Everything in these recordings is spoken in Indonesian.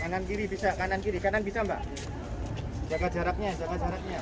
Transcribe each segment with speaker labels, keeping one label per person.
Speaker 1: Kanan kiri bisa, kanan kiri, kanan bisa mbak. Jaga jaraknya, jaga jaraknya.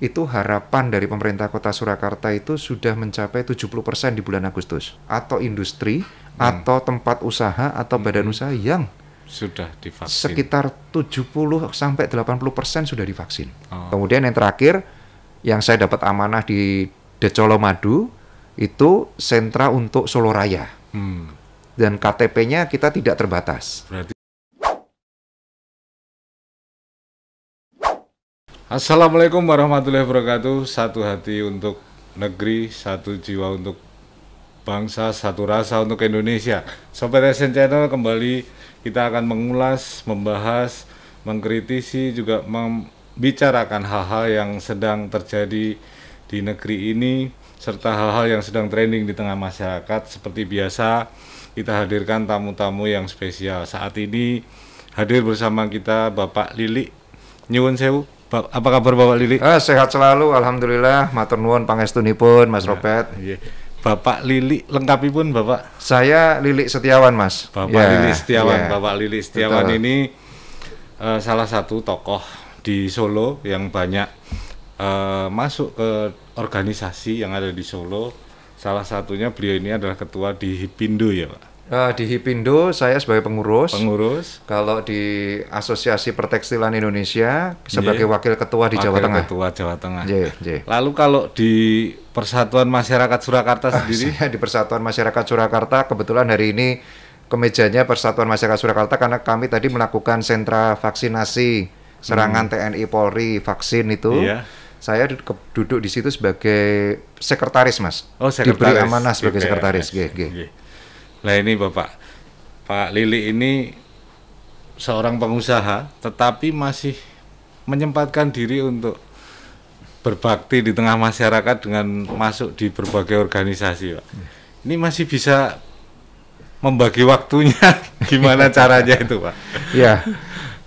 Speaker 2: Itu harapan dari pemerintah kota Surakarta itu sudah mencapai 70% di bulan Agustus atau industri atau tempat usaha atau badan usaha yang
Speaker 3: Sudah divaksin.
Speaker 2: sekitar 70 sampai 80% sudah divaksin.
Speaker 3: Oh.
Speaker 2: Kemudian yang terakhir yang saya dapat amanah di Decolo Madu itu sentra untuk Solo Raya
Speaker 3: Hmm,
Speaker 2: dan KTP-nya kita tidak terbatas.
Speaker 3: berarti Assalamualaikum warahmatullahi wabarakatuh. Satu hati untuk negeri, satu jiwa untuk bangsa, satu rasa untuk Indonesia. Sobat SN Channel kembali kita akan mengulas, membahas, mengkritisi, juga membicarakan hal-hal yang sedang terjadi di negeri ini serta hal-hal yang sedang trending di tengah masyarakat. Seperti biasa, kita hadirkan tamu-tamu yang spesial. Saat ini hadir bersama kita Bapak Lili Nyuwun Sewu. Apa kabar Bapak Lili?
Speaker 2: Ah, sehat selalu, alhamdulillah. Matur nuwun pangestunipun, Mas Robert.
Speaker 3: Iya. Bapak Lili lengkapipun Bapak.
Speaker 2: Saya Lilik Setiawan, Mas.
Speaker 3: Bapak
Speaker 2: Ya,
Speaker 3: Lili Setiawan.
Speaker 2: ya.
Speaker 3: Bapak Lili Setiawan
Speaker 2: Betul.
Speaker 3: ini eh, salah satu tokoh di Solo yang banyak eh, masuk ke organisasi yang ada di Solo. Salah satunya beliau ini adalah ketua di Hipindo ya Pak.
Speaker 2: Eh, di Hipindo saya sebagai pengurus.
Speaker 3: Pengurus.
Speaker 2: Kalau di Asosiasi Pertekstilan Indonesia sebagai
Speaker 3: Iya.
Speaker 2: wakil ketua di Jawa
Speaker 3: Wakil
Speaker 2: Tengah.
Speaker 3: Ketua Jawa Tengah.
Speaker 2: J, J.
Speaker 3: Lalu kalau di Persatuan Masyarakat Surakarta sendiri,
Speaker 2: Saya di Persatuan Masyarakat Surakarta kebetulan hari ini kemejanya Persatuan Masyarakat Surakarta karena kami tadi melakukan sentra vaksinasi serangan TNI Polri vaksin itu.
Speaker 3: Hmm. Iya.
Speaker 2: Saya duduk, di situ sebagai sekretaris, Mas.
Speaker 3: Oh,
Speaker 2: Diberi
Speaker 3: sekretaris.
Speaker 2: amanah sebagai
Speaker 3: ya.
Speaker 2: sekretaris, G, G.
Speaker 3: Nah ini Bapak, Pak Lili ini seorang pengusaha, tetapi masih menyempatkan diri untuk berbakti di tengah masyarakat dengan masuk di berbagai organisasi, Pak. Ini masih bisa membagi waktunya, gimana caranya itu, Pak?
Speaker 2: Ya.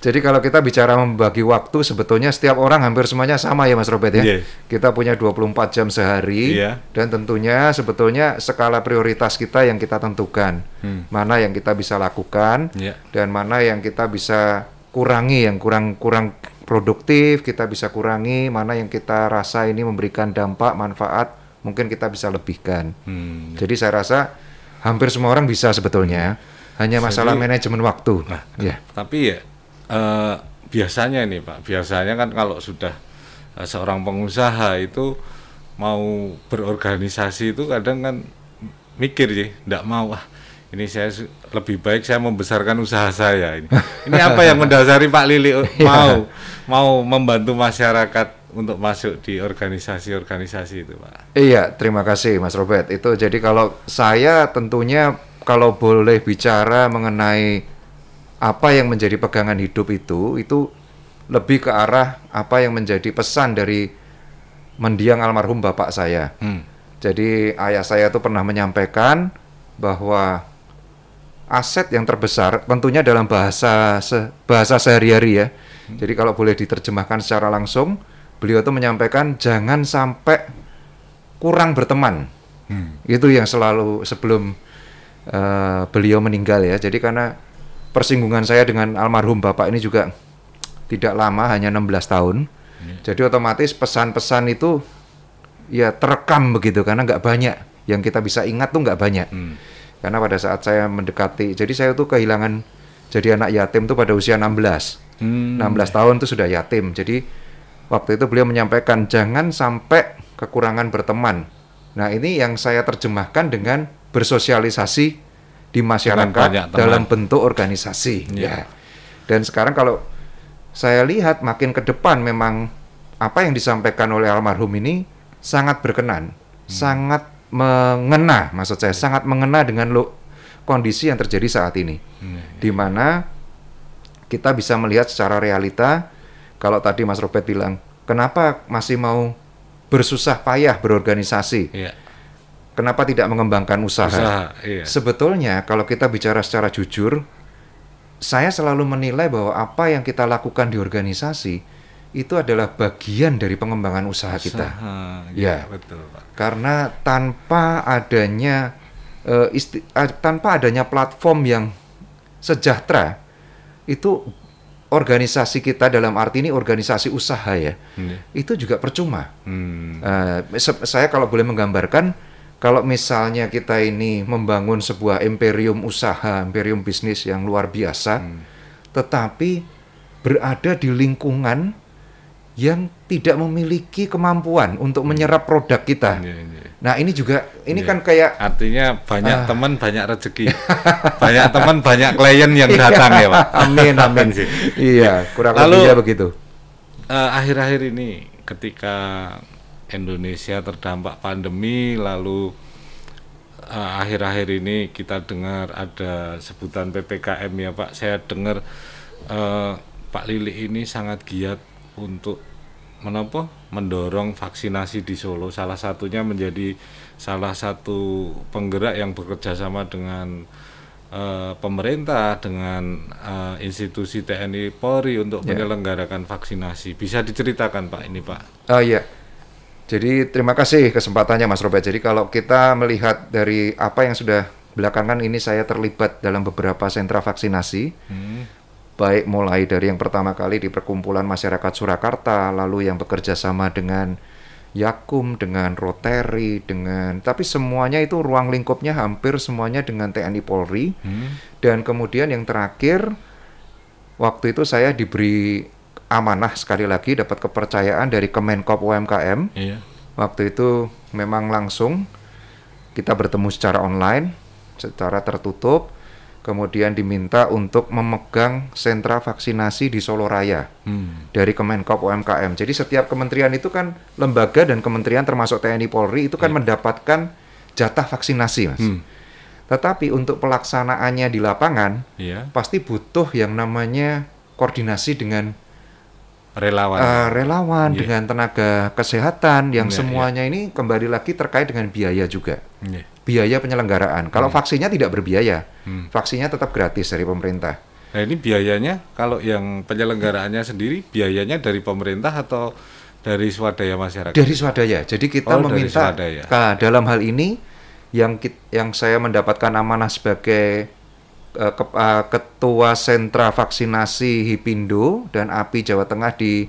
Speaker 2: Jadi kalau kita bicara membagi waktu sebetulnya setiap orang hampir semuanya sama ya Mas Robert ya.
Speaker 3: Iya.
Speaker 2: Kita punya 24 jam sehari
Speaker 3: Iya.
Speaker 2: dan tentunya sebetulnya skala prioritas kita yang kita tentukan.
Speaker 3: Hmm.
Speaker 2: Mana yang kita bisa lakukan
Speaker 3: Iya.
Speaker 2: dan mana yang kita bisa kurangi yang kurang kurang produktif, kita bisa kurangi, mana yang kita rasa ini memberikan dampak manfaat mungkin kita bisa lebihkan.
Speaker 3: Hmm.
Speaker 2: Jadi saya rasa hampir semua orang bisa sebetulnya. Hanya masalah manajemen waktu.
Speaker 3: Nah,
Speaker 2: ya.
Speaker 3: Tapi ya eh, biasanya nih Pak, biasanya kan kalau sudah eh, seorang pengusaha itu mau berorganisasi itu kadang kan mikir sih, tidak mau ah ini saya lebih baik saya membesarkan usaha saya ini. Ini apa yang mendasari Pak Lili eh, mau mau membantu masyarakat untuk masuk di organisasi-organisasi itu Pak.
Speaker 2: Iya, terima kasih Mas Robert. Itu jadi kalau saya tentunya kalau boleh bicara mengenai apa yang menjadi pegangan hidup itu, itu lebih ke arah apa yang menjadi pesan dari mendiang almarhum bapak saya.
Speaker 3: Hmm.
Speaker 2: Jadi ayah saya itu pernah menyampaikan bahwa aset yang terbesar tentunya dalam bahasa se- bahasa sehari-hari ya. Jadi kalau boleh diterjemahkan secara langsung, beliau itu menyampaikan jangan sampai kurang berteman.
Speaker 3: Hmm.
Speaker 2: Itu yang selalu sebelum eh, beliau meninggal ya. Jadi karena persinggungan saya dengan almarhum bapak ini juga tidak lama, hanya 16 tahun. Jadi otomatis pesan-pesan itu ya terekam begitu karena nggak banyak yang kita bisa ingat tuh nggak banyak.
Speaker 3: Hmm.
Speaker 2: Karena pada saat saya mendekati, jadi saya tuh kehilangan jadi anak yatim tuh pada usia 16.
Speaker 3: Hmm.
Speaker 2: 16 tahun tuh sudah yatim. Jadi waktu itu beliau menyampaikan jangan sampai kekurangan berteman. Nah, ini yang saya terjemahkan dengan bersosialisasi di masyarakat dalam bentuk organisasi.
Speaker 3: Iya.
Speaker 2: Ya. Dan sekarang kalau saya lihat makin ke depan memang apa yang disampaikan oleh almarhum ini sangat berkenan, sangat mengena, maksud saya sangat mengena dengan lo kondisi yang terjadi saat ini, di mana kita bisa melihat secara realita. Kalau tadi Mas Robert bilang, kenapa masih mau bersusah payah berorganisasi?
Speaker 3: Iya.
Speaker 2: Kenapa tidak mengembangkan usaha?
Speaker 3: Usaha, iya.
Speaker 2: Sebetulnya kalau kita bicara secara jujur, saya selalu menilai bahwa apa yang kita lakukan di organisasi itu adalah bagian dari pengembangan usaha kita.
Speaker 3: Usaha,
Speaker 2: Ya.
Speaker 3: ya, betul, Pak.
Speaker 2: Karena tanpa adanya eh, isti- eh, tanpa adanya platform yang sejahtera, itu organisasi kita dalam arti ini organisasi usaha ya,
Speaker 3: Iya.
Speaker 2: itu juga percuma.
Speaker 3: Hmm.
Speaker 2: Se- saya kalau boleh menggambarkan, kalau misalnya kita ini membangun sebuah imperium usaha, imperium bisnis yang luar biasa, tetapi berada di lingkungan yang tidak memiliki kemampuan untuk menyerap produk kita.
Speaker 3: Iya, iya.
Speaker 2: Nah ini juga, ini
Speaker 3: Iya.
Speaker 2: kan kayak
Speaker 3: Artinya banyak
Speaker 2: Ah.
Speaker 3: teman banyak rezeki. banyak teman banyak klien yang datang ya, Pak.
Speaker 2: amin amin sih. iya, kurang
Speaker 3: Lalu-
Speaker 2: lebihnya begitu.
Speaker 3: Eh, akhir-akhir ini ketika Indonesia terdampak pandemi lalu eh, akhir-akhir ini kita dengar ada sebutan PPKM ya Pak saya dengar eh, Pak Lili ini sangat giat untuk menopo mendorong vaksinasi di Solo salah satunya menjadi salah satu penggerak yang bekerja sama dengan eh, pemerintah dengan eh, institusi TNI Polri untuk
Speaker 2: Ya.
Speaker 3: menyelenggarakan vaksinasi. Bisa diceritakan Pak ini Pak?
Speaker 2: Oh iya. Jadi terima kasih kesempatannya Mas Robert. Jadi kalau kita melihat dari apa yang sudah belakangan ini saya terlibat dalam beberapa sentra vaksinasi,
Speaker 3: Hmm.
Speaker 2: baik mulai dari yang pertama kali di perkumpulan masyarakat Surakarta, lalu yang bekerja sama dengan Yakum, dengan Rotary, dengan tapi semuanya itu ruang lingkupnya hampir semuanya dengan TNI Polri.
Speaker 3: Hmm.
Speaker 2: Dan kemudian yang terakhir waktu itu saya diberi amanah sekali lagi dapat kepercayaan dari Kemenkop UMKM.
Speaker 3: Iya.
Speaker 2: Waktu itu memang langsung kita bertemu secara online, secara tertutup, kemudian diminta untuk memegang sentra vaksinasi di Solo Raya
Speaker 3: Hmm.
Speaker 2: dari Kemenkop UMKM. Jadi setiap kementerian itu kan lembaga dan kementerian termasuk TNI Polri itu kan mendapatkan jatah vaksinasi, Mas.
Speaker 3: Hmm.
Speaker 2: Tetapi untuk pelaksanaannya di lapangan
Speaker 3: Iya.
Speaker 2: pasti butuh yang namanya koordinasi dengan
Speaker 3: Relawan.
Speaker 2: uh, relawan,
Speaker 3: Iya.
Speaker 2: dengan tenaga kesehatan yang
Speaker 3: Iya,
Speaker 2: semuanya ini kembali lagi terkait dengan biaya juga.
Speaker 3: Iya.
Speaker 2: Biaya penyelenggaraan. Kalau vaksinnya tidak berbiaya,
Speaker 3: Hmm.
Speaker 2: vaksinnya tetap gratis dari pemerintah.
Speaker 3: Nah ini biayanya kalau yang penyelenggaraannya sendiri biayanya dari pemerintah atau dari swadaya masyarakat?
Speaker 2: Dari swadaya. Jadi kita
Speaker 3: Oh,
Speaker 2: meminta. Ka- dalam hal ini yang yang saya mendapatkan amanah sebagai ke- eh, ketua sentra vaksinasi Hipindo dan API Jawa Tengah di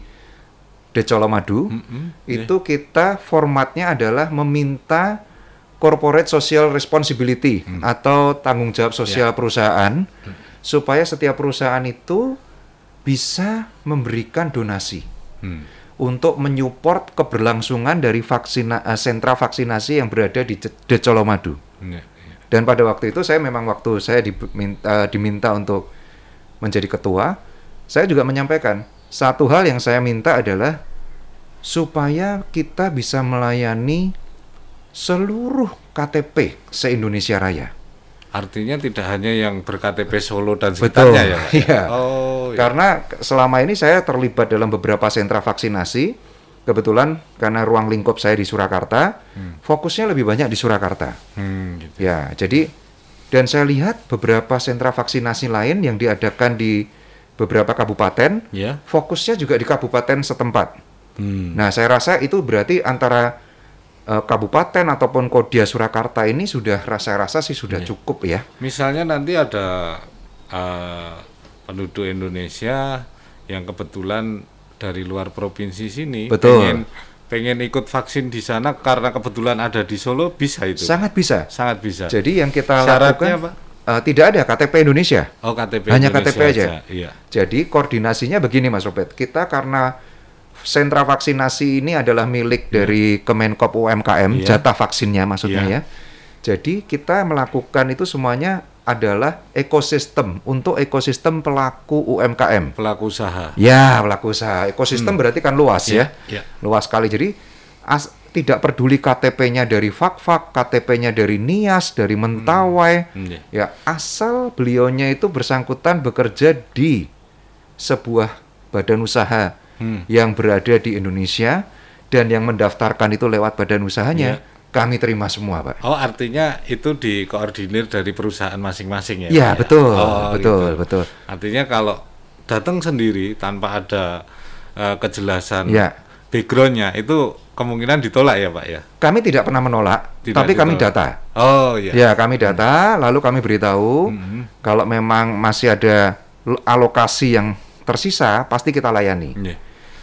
Speaker 2: Decolomadu.
Speaker 3: Mm-mm.
Speaker 2: itu kita formatnya adalah meminta corporate social responsibility
Speaker 3: Hmm.
Speaker 2: atau tanggung jawab sosial perusahaan supaya setiap perusahaan itu bisa memberikan donasi
Speaker 3: Hmm.
Speaker 2: untuk menyupport keberlangsungan dari vaksina eh, sentra vaksinasi yang berada di Decolomadu.
Speaker 3: Iya.
Speaker 2: Dan pada waktu itu saya memang waktu saya diminta, diminta untuk menjadi ketua, saya juga menyampaikan satu hal yang saya minta adalah supaya kita bisa melayani seluruh KTP se-Indonesia Raya.
Speaker 3: Artinya tidak hanya yang ber-KTP Solo dan
Speaker 2: Betul,
Speaker 3: sekitarnya ya Pak?
Speaker 2: iya.
Speaker 3: Oh, iya.
Speaker 2: Karena selama ini saya terlibat dalam beberapa sentra vaksinasi. Kebetulan karena ruang lingkup saya di Surakarta, fokusnya lebih banyak di Surakarta.
Speaker 3: Hmm, gitu.
Speaker 2: Ya, jadi dan saya lihat beberapa sentra vaksinasi lain yang diadakan di beberapa kabupaten,
Speaker 3: Ya.
Speaker 2: fokusnya juga di kabupaten setempat.
Speaker 3: Hmm.
Speaker 2: Nah, saya rasa itu berarti antara eh, kabupaten ataupun Kodia Surakarta ini sudah rasa-rasa sih sudah
Speaker 3: Iya.
Speaker 2: cukup ya.
Speaker 3: Misalnya nanti ada eh, penduduk Indonesia yang kebetulan dari luar provinsi sini
Speaker 2: Betul.
Speaker 3: ingin pengen ikut vaksin di sana karena kebetulan ada di Solo bisa itu.
Speaker 2: Sangat bisa.
Speaker 3: Sangat bisa.
Speaker 2: Jadi yang kita
Speaker 3: Syaratnya
Speaker 2: lakukan
Speaker 3: apa?
Speaker 2: eh, tidak ada KTP Indonesia.
Speaker 3: Oh KTP
Speaker 2: Hanya
Speaker 3: Indonesia
Speaker 2: KTP aja.
Speaker 3: Iya.
Speaker 2: Jadi koordinasinya begini Mas Robert, kita karena sentra vaksinasi ini adalah milik dari Kemenkop UMKM,
Speaker 3: Iya.
Speaker 2: jatah vaksinnya maksudnya
Speaker 3: Iya.
Speaker 2: ya. Jadi kita melakukan itu semuanya adalah ekosistem untuk ekosistem pelaku UMKM.
Speaker 3: Pelaku usaha.
Speaker 2: Ya, pelaku usaha. Ekosistem berarti kan luas
Speaker 3: Iya,
Speaker 2: ya.
Speaker 3: iya.
Speaker 2: Luas sekali. Jadi as- tidak peduli KTP-nya dari Fakfak, KTP-nya dari Nias, dari Mentawai.
Speaker 3: Hmm, iya.
Speaker 2: Ya, asal beliaunya itu bersangkutan bekerja di sebuah badan usaha
Speaker 3: Hmm.
Speaker 2: yang berada di Indonesia dan yang mendaftarkan itu lewat badan usahanya,
Speaker 3: Iya.
Speaker 2: Kami terima semua, Pak.
Speaker 3: Oh artinya itu dikoordinir dari perusahaan masing-masing ya?
Speaker 2: Ya,
Speaker 3: Pak,
Speaker 2: betul,
Speaker 3: Oh,
Speaker 2: betul,
Speaker 3: gitu.
Speaker 2: betul.
Speaker 3: Artinya kalau datang sendiri tanpa ada eh, kejelasan
Speaker 2: Ya.
Speaker 3: backgroundnya itu kemungkinan ditolak ya Pak ya?
Speaker 2: Kami tidak pernah menolak,
Speaker 3: Tidak
Speaker 2: tapi kami
Speaker 3: ditolak.
Speaker 2: data.
Speaker 3: Oh iya.
Speaker 2: Ya, kami data, lalu kami beritahu
Speaker 3: Mhm.
Speaker 2: kalau memang masih ada alokasi yang tersisa, pasti kita layani.
Speaker 3: Iya.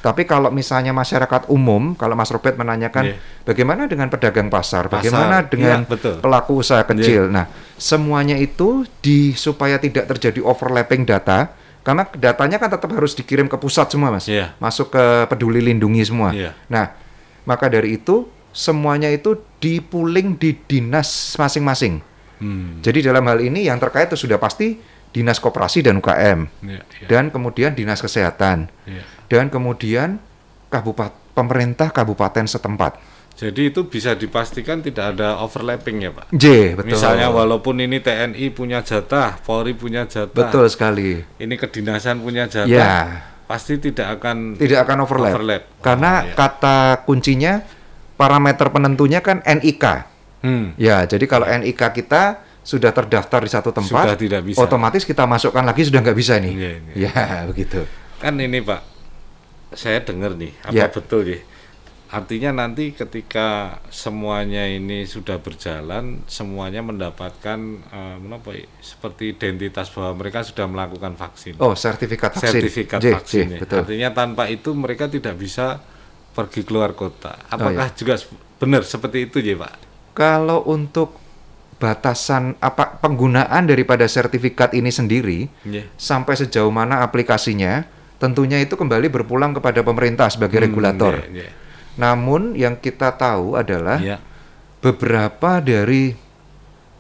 Speaker 2: Tapi kalau misalnya masyarakat umum, kalau Mas Robert menanyakan
Speaker 3: Iya.
Speaker 2: bagaimana dengan pedagang pasar,
Speaker 3: Pasar,
Speaker 2: bagaimana dengan
Speaker 3: iya, betul.
Speaker 2: pelaku usaha kecil. Nah, semuanya itu di supaya tidak terjadi overlapping data, karena datanya kan tetap harus dikirim ke pusat semua, Mas.
Speaker 3: Iya.
Speaker 2: Masuk ke Peduli Lindungi semua.
Speaker 3: Iya.
Speaker 2: Nah, maka dari itu semuanya itu dipuling di dinas masing-masing.
Speaker 3: Hmm.
Speaker 2: Jadi dalam hal ini yang terkait itu sudah pasti dinas koperasi dan UKM
Speaker 3: Iya, iya,
Speaker 2: dan kemudian dinas kesehatan
Speaker 3: iya.
Speaker 2: dan kemudian kabupaten pemerintah kabupaten setempat.
Speaker 3: Jadi itu bisa dipastikan tidak ada overlapping ya Pak?
Speaker 2: J, betul.
Speaker 3: Misalnya walaupun ini TNI punya jatah, Polri punya jatah,
Speaker 2: betul sekali.
Speaker 3: ini kedinasan punya jatah,
Speaker 2: Ya,
Speaker 3: pasti tidak akan
Speaker 2: tidak akan overlap.
Speaker 3: overlap.
Speaker 2: Karena
Speaker 3: Oh, iya.
Speaker 2: kata kuncinya parameter penentunya kan NIK.
Speaker 3: Hmm.
Speaker 2: Ya, jadi kalau NIK kita sudah terdaftar di satu tempat,
Speaker 3: Sudah tidak bisa.
Speaker 2: otomatis kita masukkan lagi sudah nggak bisa nih.
Speaker 3: Iya, iya.
Speaker 2: Ya, begitu.
Speaker 3: Kan ini Pak, saya dengar nih, apa
Speaker 2: Ya.
Speaker 3: betul ya? Artinya nanti ketika semuanya ini sudah berjalan, semuanya mendapatkan ya, seperti identitas bahwa mereka sudah melakukan vaksin.
Speaker 2: Oh, sertifikat vaksin.
Speaker 3: sertifikat
Speaker 2: J, J,
Speaker 3: vaksin. ya.
Speaker 2: betul.
Speaker 3: Artinya tanpa itu mereka tidak bisa pergi keluar kota.
Speaker 2: Oh,
Speaker 3: Apakah
Speaker 2: iya.
Speaker 3: juga se- benar seperti itu ya Pak?
Speaker 2: Kalau untuk batasan apa penggunaan daripada sertifikat ini sendiri
Speaker 3: Iya.
Speaker 2: sampai sejauh mana aplikasinya, tentunya itu kembali berpulang kepada pemerintah sebagai
Speaker 3: Hmm,
Speaker 2: regulator.
Speaker 3: iya, iya.
Speaker 2: Namun yang kita tahu adalah
Speaker 3: Iya.
Speaker 2: beberapa dari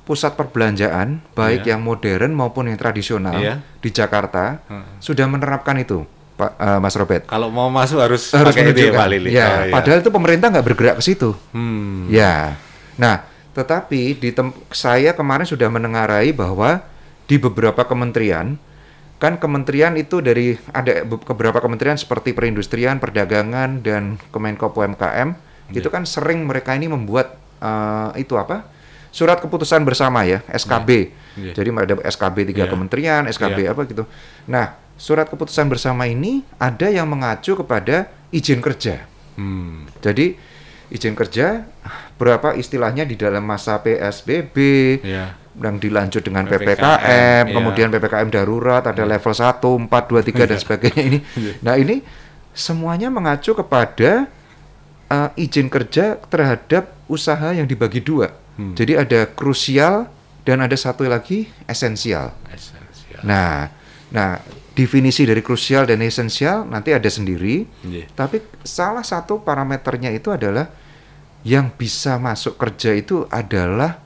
Speaker 2: pusat perbelanjaan, baik
Speaker 3: Iya.
Speaker 2: yang modern maupun yang tradisional
Speaker 3: Iya.
Speaker 2: di Jakarta
Speaker 3: Hmm.
Speaker 2: sudah menerapkan itu, Pak eh, Mas Robert.
Speaker 3: Kalau mau masuk harus,
Speaker 2: Harus
Speaker 3: pakai itu ya. Pak Lili.
Speaker 2: Ya,
Speaker 3: Oh, iya.
Speaker 2: padahal itu pemerintah nggak bergerak ke situ.
Speaker 3: Hmm.
Speaker 2: Ya, nah, tetapi di saya kemarin sudah menengarai bahwa di beberapa kementerian, kan kementerian itu dari ada be- beberapa kementerian seperti perindustrian, perdagangan dan Kemenko UMKM itu kan sering mereka ini membuat eh, itu apa? Surat keputusan bersama ya, SKB.
Speaker 3: Iya.
Speaker 2: Jadi ada SKB tiga
Speaker 3: Iya.
Speaker 2: kementerian, SKB
Speaker 3: Iya.
Speaker 2: apa gitu. Nah, surat keputusan bersama ini ada yang mengacu kepada izin kerja.
Speaker 3: Hmm.
Speaker 2: Jadi izin kerja berapa istilahnya di dalam masa PSBB
Speaker 3: Ya.
Speaker 2: yang dilanjut dengan
Speaker 3: PPKM,
Speaker 2: PPKM,
Speaker 3: iya.
Speaker 2: kemudian PPKM darurat ada level 1, 4, 2, 3 dan sebagainya ini.
Speaker 3: Iya.
Speaker 2: Nah, ini semuanya mengacu kepada uh, izin kerja terhadap usaha yang dibagi dua.
Speaker 3: Hmm.
Speaker 2: Jadi ada krusial dan ada satu lagi esensial.
Speaker 3: Esensial.
Speaker 2: Nah, nah definisi dari krusial dan esensial nanti ada sendiri.
Speaker 3: Iya.
Speaker 2: Tapi salah satu parameternya itu adalah yang bisa masuk kerja itu adalah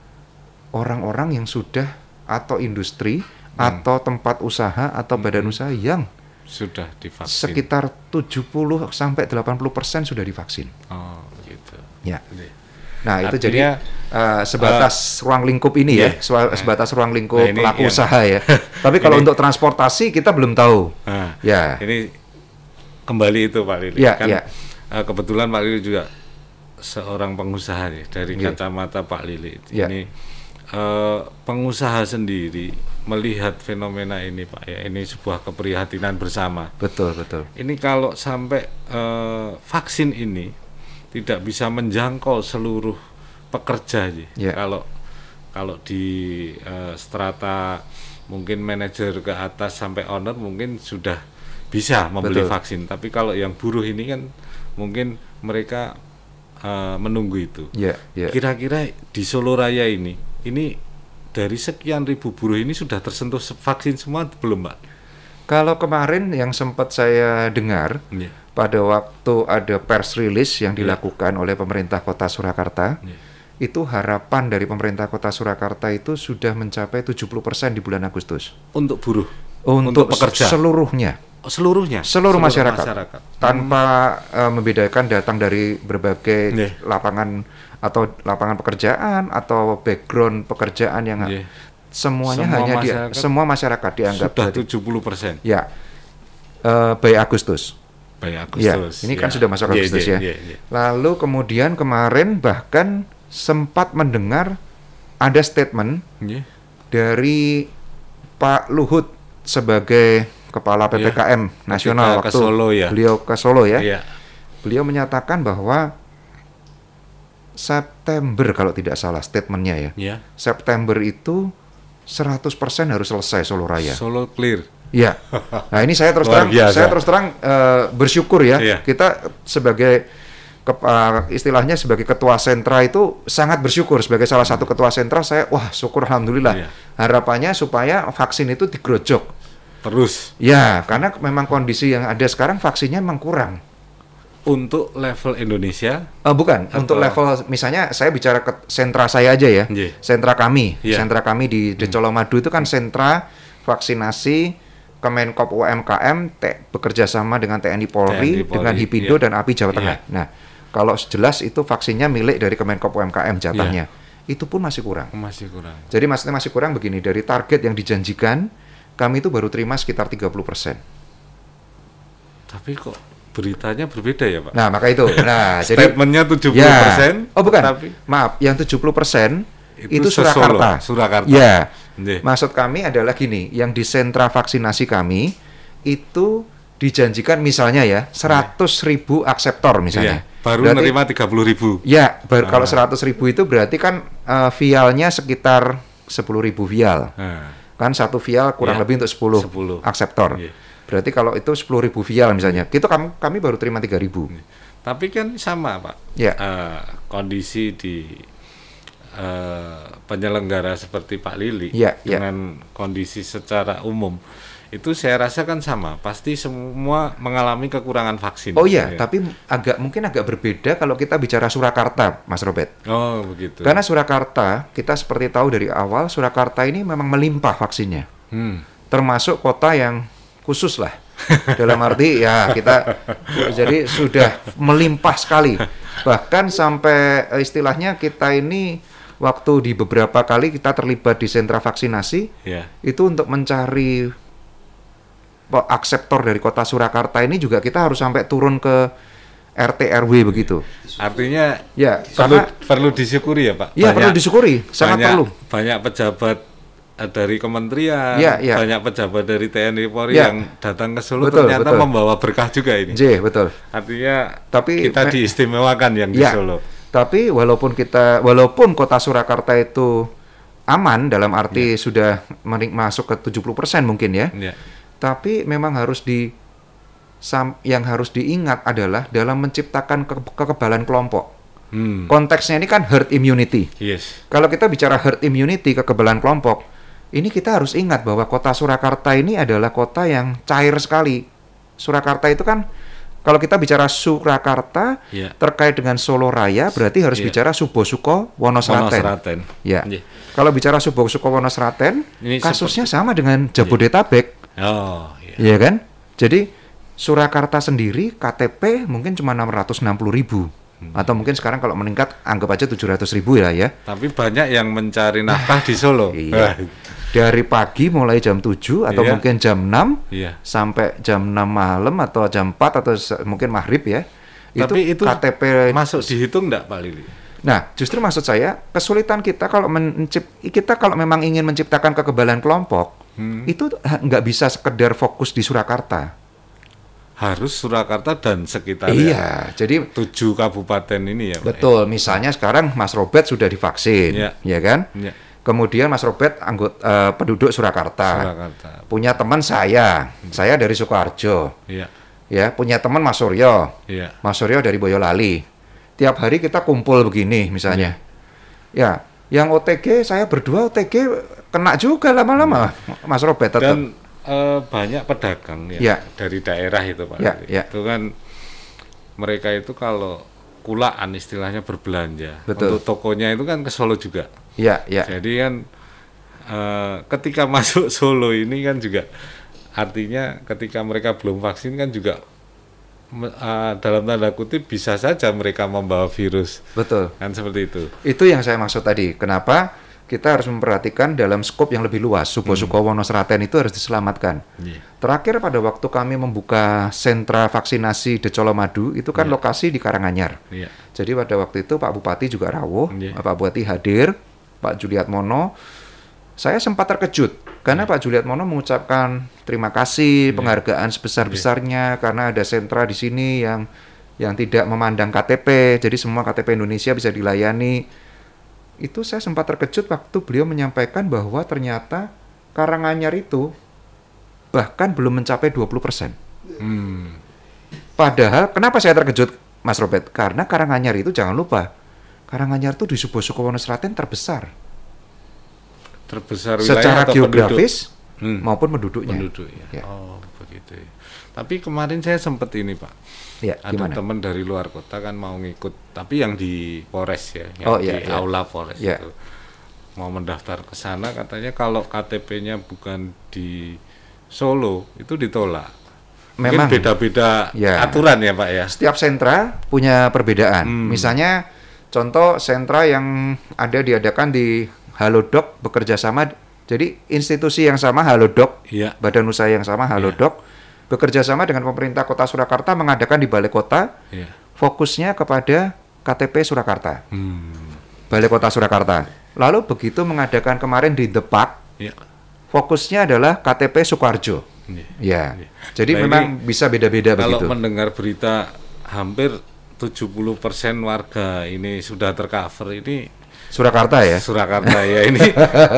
Speaker 2: orang-orang yang sudah atau industri
Speaker 3: Hmm.
Speaker 2: atau tempat usaha atau badan usaha yang
Speaker 3: Sudah divaksin.
Speaker 2: sekitar 70 sampai 80% sudah divaksin.
Speaker 3: Oh, gitu.
Speaker 2: Ya. Nah, itu
Speaker 3: Artinya,
Speaker 2: jadi uh, sebatas ruang lingkup ini
Speaker 3: iya.
Speaker 2: ya, seba- sebatas ruang lingkup
Speaker 3: Nah,
Speaker 2: pelaku
Speaker 3: yang-
Speaker 2: usaha ya. Tapi kalau
Speaker 3: Ini-
Speaker 2: untuk transportasi kita belum tahu.
Speaker 3: Nah,
Speaker 2: Ya.
Speaker 3: ini kembali itu Pak Lili.
Speaker 2: Ya,
Speaker 3: kan
Speaker 2: ya.
Speaker 3: eh, kebetulan Pak Lili juga seorang pengusaha nih dari
Speaker 2: Iya.
Speaker 3: kacamata Pak Lili.
Speaker 2: Ya.
Speaker 3: Ini eh, pengusaha sendiri melihat fenomena ini Pak ya, ini sebuah keprihatinan bersama.
Speaker 2: Betul, betul.
Speaker 3: Ini kalau sampai eh, vaksin ini tidak bisa menjangkau seluruh pekerja sih.
Speaker 2: Ya.
Speaker 3: Kalau kalau di eh, strata mungkin manajer ke atas sampai owner mungkin sudah bisa membeli
Speaker 2: Betul.
Speaker 3: vaksin. Tapi kalau yang buruh ini kan mungkin mereka eh, menunggu itu.
Speaker 2: Ya, ya.
Speaker 3: Kira-kira di Solo Raya ini, ini dari sekian ribu buruh ini sudah tersentuh se- vaksin semua belum, Pak?
Speaker 2: Kalau kemarin yang sempat saya dengar
Speaker 3: Iya.
Speaker 2: pada waktu ada pers release yang
Speaker 3: Iya.
Speaker 2: dilakukan oleh pemerintah Kota Surakarta,
Speaker 3: Iya.
Speaker 2: itu harapan dari pemerintah Kota Surakarta itu sudah mencapai 70% di bulan Agustus.
Speaker 3: Untuk buruh,
Speaker 2: Untuk,
Speaker 3: pekerja,
Speaker 2: seluruhnya,
Speaker 3: seluruhnya,
Speaker 2: seluruh, masyarakat,
Speaker 3: Hmm.
Speaker 2: tanpa eh, membedakan datang dari berbagai
Speaker 3: Iya.
Speaker 2: lapangan atau lapangan pekerjaan atau background pekerjaan yang
Speaker 3: Iya.
Speaker 2: semuanya
Speaker 3: Semua
Speaker 2: hanya di,
Speaker 3: masyarakat
Speaker 2: semua masyarakat dianggap
Speaker 3: sudah
Speaker 2: dari-
Speaker 3: 70 persen.
Speaker 2: ya eh, by Agustus. Ya,
Speaker 3: Agustus.
Speaker 2: ini kan sudah masuk Agustus
Speaker 3: iya,
Speaker 2: ya.
Speaker 3: iya, iya.
Speaker 2: Lalu kemudian kemarin bahkan sempat mendengar ada statement
Speaker 3: Iya.
Speaker 2: dari Pak Luhut sebagai kepala PPKM nasional.
Speaker 3: Ketika ke
Speaker 2: waktu
Speaker 3: Solo ya.
Speaker 2: beliau ke Solo ya.
Speaker 3: Iya.
Speaker 2: Beliau menyatakan bahwa September kalau tidak salah statementnya ya.
Speaker 3: Iya.
Speaker 2: September itu 100% harus selesai Solo Raya.
Speaker 3: Solo clear.
Speaker 2: Iya. Nah ini saya terus terang,
Speaker 3: biasa.
Speaker 2: saya terus terang eh, bersyukur ya.
Speaker 3: Iya.
Speaker 2: Kita sebagai istilahnya sebagai ketua sentra itu sangat bersyukur sebagai salah satu ketua sentra saya wah syukur alhamdulillah.
Speaker 3: Iya.
Speaker 2: Harapannya supaya vaksin itu digerojok.
Speaker 3: Terus
Speaker 2: Ya karena memang kondisi yang ada sekarang vaksinnya memang kurang.
Speaker 3: untuk level Indonesia
Speaker 2: Eh, bukan
Speaker 3: Atau-
Speaker 2: untuk level misalnya saya bicara ke sentra saya aja ya.
Speaker 3: Iya.
Speaker 2: Sentra kami,
Speaker 3: Iya.
Speaker 2: sentra kami di Decolomadu itu kan sentra vaksinasi Kemenkop UMKM te- bekerja sama dengan TNI Polri,
Speaker 3: TNI Polri,
Speaker 2: dengan Hipindo
Speaker 3: iya.
Speaker 2: dan API Jawa Tengah.
Speaker 3: Iya.
Speaker 2: Nah, kalau jelas itu vaksinnya milik dari Kemenkop UMKM jatahnya. Itu pun masih kurang.
Speaker 3: masih kurang.
Speaker 2: Jadi maksudnya masih kurang begini, dari target yang dijanjikan kami itu baru terima sekitar 30%.
Speaker 3: Tapi kok beritanya berbeda ya, Pak?
Speaker 2: Nah, maka itu. Nah, jadi
Speaker 3: Statementnya 70%.
Speaker 2: Ya. Oh bukan.
Speaker 3: Tapi
Speaker 2: Maaf, yang 70%
Speaker 3: Itu
Speaker 2: itu,
Speaker 3: se-Solo,
Speaker 2: Surakarta.
Speaker 3: Surakarta.
Speaker 2: Ya.
Speaker 3: Nggih.
Speaker 2: Maksud kami adalah gini, yang di sentra vaksinasi kami itu dijanjikan misalnya ya 100 ribu akseptor misalnya.
Speaker 3: Iya, baru
Speaker 2: Berarti-
Speaker 3: nerima 30 ribu.
Speaker 2: Ya, baru kalau
Speaker 3: Ah.
Speaker 2: 100 ribu itu berarti kan eh, vialnya sekitar 10 ribu vial.
Speaker 3: Nah,
Speaker 2: Kan satu vial kurang
Speaker 3: Iya,
Speaker 2: lebih untuk 10,
Speaker 3: 10.
Speaker 2: akseptor.
Speaker 3: Iya.
Speaker 2: Berarti kalau itu 10 ribu vial misalnya, itu kami, kami baru terima 3 ribu.
Speaker 3: tapi kan sama, Pak.
Speaker 2: Ya.
Speaker 3: Eh, kondisi di eh, penyelenggara seperti Pak Lili
Speaker 2: Iya, iya.
Speaker 3: dengan kondisi secara umum itu saya rasa kan sama. Pasti semua mengalami kekurangan vaksin.
Speaker 2: Oh iya,
Speaker 3: Ya.
Speaker 2: tapi agak mungkin agak berbeda kalau kita bicara Surakarta, Mas Robert.
Speaker 3: Oh, begitu.
Speaker 2: Karena Surakarta, kita seperti tahu dari awal, Surakarta ini memang melimpah vaksinnya.
Speaker 3: Hmm.
Speaker 2: Termasuk kota yang khusus lah. Dalam arti ya kita jadi sudah melimpah sekali. Bahkan sampai eh, istilahnya kita ini waktu di beberapa kali kita terlibat di sentra vaksinasi,
Speaker 3: Ya.
Speaker 2: itu untuk mencari akseptor dari kota Surakarta ini juga kita harus sampai turun ke RT RW begitu.
Speaker 3: Artinya
Speaker 2: Ya,
Speaker 3: perlu
Speaker 2: karena
Speaker 3: perlu disyukuri ya, Pak.
Speaker 2: ya perlu disyukuri, sangat
Speaker 3: banyak,
Speaker 2: perlu.
Speaker 3: Banyak pejabat eh, dari kementerian,
Speaker 2: Ya, ya.
Speaker 3: banyak pejabat dari TNI Polri
Speaker 2: Ya.
Speaker 3: yang datang ke Solo
Speaker 2: Betul,
Speaker 3: ternyata
Speaker 2: betul.
Speaker 3: membawa berkah juga ini.
Speaker 2: J, betul.
Speaker 3: Artinya
Speaker 2: Tapi
Speaker 3: kita
Speaker 2: me-
Speaker 3: diistimewakan yang di
Speaker 2: Ya,
Speaker 3: Solo.
Speaker 2: tapi walaupun kita walaupun kota Surakarta itu aman dalam arti sudah menik- masuk ke 70% mungkin ya.
Speaker 3: Ya.
Speaker 2: Tapi memang harus di yang harus diingat adalah dalam menciptakan ke- kekebalan kelompok.
Speaker 3: Hmm.
Speaker 2: Konteksnya ini kan herd immunity.
Speaker 3: Yes.
Speaker 2: Kalau kita bicara herd immunity, kekebalan kelompok, ini kita harus ingat bahwa kota Surakarta ini adalah kota yang cair sekali. Surakarta itu kan, kalau kita bicara Surakarta
Speaker 3: Ya.
Speaker 2: terkait dengan Solo Raya, berarti harus
Speaker 3: Iya.
Speaker 2: bicara Subosuko Wonosraten.
Speaker 3: Wonosraten.
Speaker 2: Ya.
Speaker 3: Iya.
Speaker 2: Kalau bicara Subosuko Wonosraten,
Speaker 3: Ini
Speaker 2: kasusnya sama dengan Jabodetabek,
Speaker 3: Oh, iya.
Speaker 2: ya kan? Jadi Surakarta sendiri KTP mungkin cuma 660 ribu.
Speaker 3: Hmm.
Speaker 2: Atau mungkin sekarang kalau meningkat anggap aja 700 ribu lah ya.
Speaker 3: Tapi banyak yang mencari nafkah di Solo.
Speaker 2: Iya. Dari pagi mulai jam 7 atau
Speaker 3: Iya.
Speaker 2: mungkin jam 6
Speaker 3: Iya.
Speaker 2: sampai jam 6 malam atau jam 4 atau mungkin maghrib ya.
Speaker 3: Tapi itu
Speaker 2: KTP
Speaker 3: Masuk dihitung enggak Pak Lili?
Speaker 2: Nah, justru maksud saya kesulitan kita kalau mencip kita kalau memang ingin menciptakan kekebalan kelompok
Speaker 3: Hmm.
Speaker 2: itu nggak bisa sekedar fokus di Surakarta.
Speaker 3: Harus Surakarta dan sekitarnya.
Speaker 2: Iya, jadi
Speaker 3: Tujuh kabupaten ini ya, Pak.
Speaker 2: betul. Misalnya sekarang Mas Robert sudah divaksin,
Speaker 3: Iya.
Speaker 2: ya kan?
Speaker 3: Ya.
Speaker 2: Kemudian Mas Robert anggota penduduk Surakarta.
Speaker 3: Surakarta.
Speaker 2: Punya teman saya, saya dari Sukoharjo.
Speaker 3: Iya.
Speaker 2: ya punya teman Mas Suryo,
Speaker 3: Iya.
Speaker 2: Mas Suryo dari Boyolali. Tiap hari kita kumpul begini misalnya. Ya, yang OTG saya berdua OTG kena juga lama-lama, Mas Robert tetap.
Speaker 3: Dan eh, banyak pedagang ya,
Speaker 2: Ya.
Speaker 3: dari daerah itu Pak.
Speaker 2: Ya, ya.
Speaker 3: Itu kan mereka itu kalau kulaan istilahnya berbelanja.
Speaker 2: Betul.
Speaker 3: Untuk tokonya itu kan ke Solo juga.
Speaker 2: Ya, ya,
Speaker 3: Jadi kan eh, ketika masuk Solo ini kan juga artinya ketika mereka belum vaksin kan juga eh, dalam tanda kutip bisa saja mereka membawa virus
Speaker 2: betul.
Speaker 3: kan seperti itu.
Speaker 2: Itu yang saya maksud tadi. Kenapa kita harus memperhatikan dalam skop yang lebih luas. Subo Sukowono Seraten itu harus diselamatkan.
Speaker 3: Iya.
Speaker 2: Terakhir pada waktu kami membuka sentra vaksinasi De Colomadu itu kan lokasi di Karanganyar.
Speaker 3: Iya.
Speaker 2: Jadi pada waktu itu Pak Bupati juga rawuh,
Speaker 3: Iya.
Speaker 2: Pak Bupati hadir, Pak Juliat Mono. Saya sempat terkejut karena Pak Juliat Mono mengucapkan terima kasih, penghargaan sebesar-besarnya karena ada sentra di sini yang yang tidak memandang KTP, jadi semua KTP Indonesia bisa dilayani. Itu saya sempat terkejut waktu beliau menyampaikan bahwa ternyata Karanganyar itu bahkan belum mencapai 20%.
Speaker 3: Hmm.
Speaker 2: Padahal kenapa saya terkejut Mas Robert? Karena Karanganyar itu jangan lupa Karanganyar itu di Subo Sukowono Seraten terbesar
Speaker 3: Terbesar wilayah
Speaker 2: secara
Speaker 3: atau
Speaker 2: geografis
Speaker 3: Hmm.
Speaker 2: maupun penduduknya.
Speaker 3: penduduk ya.
Speaker 2: Ya.
Speaker 3: Oh, begitu. ya. Tapi kemarin saya sempat ini, Pak.
Speaker 2: Ya,
Speaker 3: Ada
Speaker 2: gimana?
Speaker 3: teman dari luar kota kan mau ngikut, tapi yang di Polres ya, yang
Speaker 2: Oh,
Speaker 3: di
Speaker 2: iya, iya.
Speaker 3: aula Polres
Speaker 2: Iya.
Speaker 3: itu. Mau mendaftar ke sana katanya kalau KTP-nya bukan di Solo itu ditolak.
Speaker 2: Memang.
Speaker 3: Mungkin beda-beda
Speaker 2: Ya.
Speaker 3: aturan ya, Pak ya.
Speaker 2: Setiap sentra punya perbedaan.
Speaker 3: Hmm.
Speaker 2: Misalnya contoh sentra yang ada diadakan di Halodoc bekerja sama jadi institusi yang sama Halodoc,
Speaker 3: Iya.
Speaker 2: badan usaha yang sama Halodoc bekerja sama dengan pemerintah Kota Surakarta mengadakan di Balai Kota
Speaker 3: Iya.
Speaker 2: fokusnya kepada KTP Surakarta.
Speaker 3: Hmm.
Speaker 2: Balai Kota Surakarta. Lalu begitu mengadakan kemarin di Depak,
Speaker 3: Iya.
Speaker 2: fokusnya adalah KTP Sukoharjo.
Speaker 3: Iya.
Speaker 2: Ya.
Speaker 3: Iya.
Speaker 2: Jadi
Speaker 3: Nah,
Speaker 2: memang
Speaker 3: ini
Speaker 2: bisa beda-beda
Speaker 3: Kalau
Speaker 2: begitu.
Speaker 3: mendengar berita hampir 70% warga ini sudah tercover ini
Speaker 2: Surakarta ya.
Speaker 3: Surakarta ya ini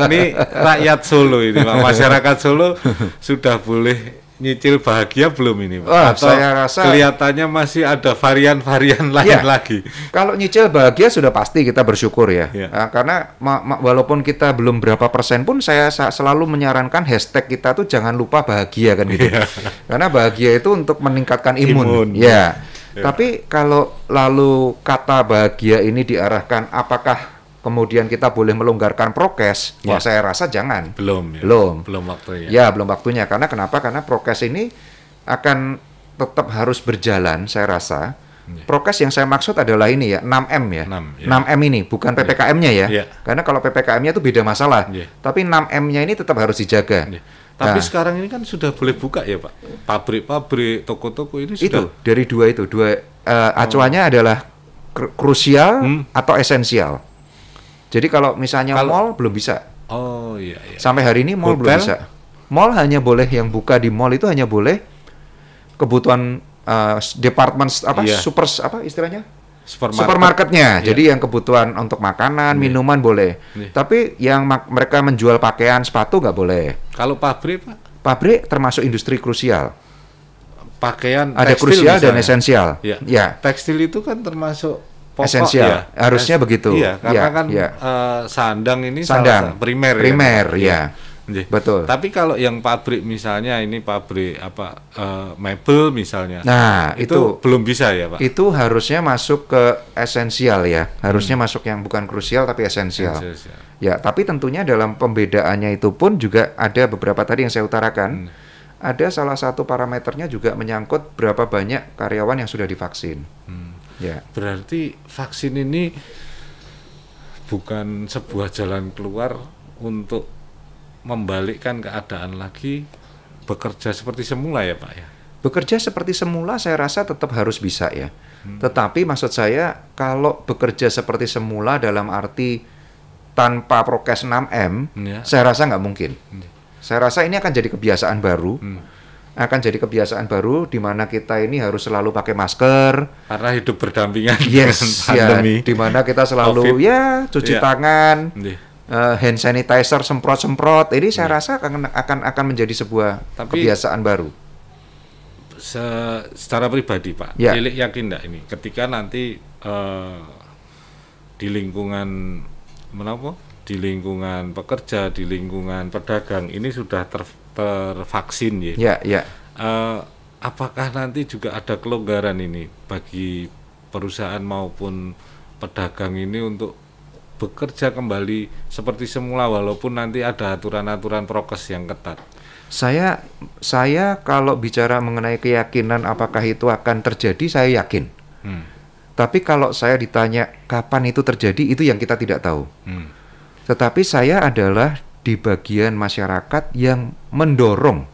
Speaker 3: ini rakyat Solo ini Pak masyarakat Solo sudah boleh nyicil bahagia belum ini Pak?
Speaker 2: Wah,
Speaker 3: Atau
Speaker 2: saya rasa-
Speaker 3: kelihatannya masih ada varian-varian lain
Speaker 2: Iya.
Speaker 3: lagi.
Speaker 2: Kalau nyicil bahagia sudah pasti kita bersyukur ya.
Speaker 3: Iya.
Speaker 2: Nah, karena ma- ma- walaupun kita belum berapa persen pun saya sa- selalu menyarankan hashtag kita tuh jangan lupa bahagia kan gitu.
Speaker 3: Iya.
Speaker 2: Karena bahagia itu untuk meningkatkan imun.
Speaker 3: Imun.
Speaker 2: Ya.
Speaker 3: Iya.
Speaker 2: Tapi kalau lalu kata bahagia ini diarahkan apakah kemudian kita boleh melonggarkan prokes? Wah,
Speaker 3: Iya.
Speaker 2: saya rasa jangan.
Speaker 3: Belum ya.
Speaker 2: Belum.
Speaker 3: Belum waktunya.
Speaker 2: Ya, belum waktunya. Karena kenapa? Karena prokes ini akan tetap harus berjalan, saya rasa.
Speaker 3: Iya.
Speaker 2: Prokes yang saya maksud adalah ini ya, 6M ya.
Speaker 3: 6, ya.
Speaker 2: 6M ini, bukan PPKM-nya ya.
Speaker 3: Iya.
Speaker 2: Karena kalau PPKM-nya itu beda masalah.
Speaker 3: Iya.
Speaker 2: Tapi 6M-nya ini tetap harus dijaga.
Speaker 3: Iya. Tapi
Speaker 2: Nah.
Speaker 3: sekarang ini kan sudah boleh buka ya Pak. Pabrik-pabrik, toko-toko ini
Speaker 2: Itu
Speaker 3: sudah.
Speaker 2: dari dua itu, dua eh, acuannya adalah kru- krusial
Speaker 3: Hmm.
Speaker 2: atau esensial. Jadi kalau misalnya
Speaker 3: Kalau-
Speaker 2: mall belum bisa.
Speaker 3: Oh iya iya.
Speaker 2: Sampai hari ini mall belum bisa. Mall hanya boleh yang buka di mall itu hanya boleh kebutuhan uh, department apa
Speaker 3: Iya.
Speaker 2: super apa istilahnya
Speaker 3: Supermarket.
Speaker 2: supermarketnya.
Speaker 3: Iya.
Speaker 2: Jadi yang kebutuhan untuk makanan, minuman boleh.
Speaker 3: Iya.
Speaker 2: Tapi yang mereka menjual pakaian, sepatu nggak boleh.
Speaker 3: Kalau pabrik Pak,
Speaker 2: Pabrik termasuk industri krusial.
Speaker 3: pakaian
Speaker 2: Ada
Speaker 3: tekstil
Speaker 2: krusial dan
Speaker 3: misalnya.
Speaker 2: esensial.
Speaker 3: Ya.
Speaker 2: Ya.
Speaker 3: Tekstil itu kan termasuk pokok
Speaker 2: Esensial.
Speaker 3: ya.
Speaker 2: Harusnya
Speaker 3: Es-
Speaker 2: begitu.
Speaker 3: Iya, karena
Speaker 2: Ya,
Speaker 3: kan
Speaker 2: ya.
Speaker 3: eh, sandang ini
Speaker 2: Sandang.
Speaker 3: salah sa- primer ya.
Speaker 2: Primer, ya.
Speaker 3: Iya.
Speaker 2: Betul.
Speaker 3: Tapi kalau yang pabrik misalnya ini pabrik apa eh, mebel misalnya.
Speaker 2: Nah,
Speaker 3: itu,
Speaker 2: itu
Speaker 3: belum bisa ya, Pak.
Speaker 2: itu harusnya masuk ke esensial ya. Harusnya masuk yang bukan krusial tapi esensial.
Speaker 3: Esensial.
Speaker 2: Ya, tapi tentunya dalam pembedaannya itu pun juga ada beberapa tadi yang saya utarakan.
Speaker 3: Hmm.
Speaker 2: Ada salah satu parameternya juga menyangkut berapa banyak karyawan yang sudah divaksin.
Speaker 3: Hmm.
Speaker 2: Ya,
Speaker 3: Berarti vaksin ini bukan sebuah jalan keluar untuk membalikkan keadaan lagi bekerja seperti semula ya, Pak ya.
Speaker 2: bekerja seperti semula saya rasa tetap harus bisa ya.
Speaker 3: Hmm.
Speaker 2: Tetapi maksud saya kalau bekerja seperti semula dalam arti tanpa prokes 6M,
Speaker 3: Ya.
Speaker 2: saya rasa nggak mungkin.
Speaker 3: Hmm.
Speaker 2: Saya rasa ini akan jadi kebiasaan baru.
Speaker 3: Hmm.
Speaker 2: Akan jadi kebiasaan baru di mana kita ini harus selalu pakai masker,
Speaker 3: Karena hidup berdampingan
Speaker 2: Yes, ya,
Speaker 3: dengan pandemi.
Speaker 2: di mana kita selalu
Speaker 3: Covid.
Speaker 2: ya cuci
Speaker 3: Iya.
Speaker 2: tangan,
Speaker 3: Iya.
Speaker 2: eh, hand sanitizer semprot-semprot. Ini saya rasa akan akan akan menjadi sebuah
Speaker 3: Tapi-
Speaker 2: kebiasaan baru.
Speaker 3: se- secara pribadi Pak,
Speaker 2: Ya.
Speaker 3: Lilik yakin enggak ini ketika nanti eh, di lingkungan menapa? Di lingkungan pekerja, di lingkungan pedagang ini sudah ter- tervaksin ya.
Speaker 2: Ya, ya.
Speaker 3: Eh, apakah nanti juga ada kelonggaran ini bagi perusahaan maupun pedagang ini untuk bekerja kembali seperti semula walaupun nanti ada aturan-aturan prokes yang ketat.
Speaker 2: Saya saya kalau bicara mengenai keyakinan apakah itu akan terjadi, saya yakin.
Speaker 3: Hmm.
Speaker 2: Tapi kalau saya ditanya kapan itu terjadi, itu yang kita tidak tahu.
Speaker 3: Hmm.
Speaker 2: Tetapi saya adalah di bagian masyarakat yang mendorong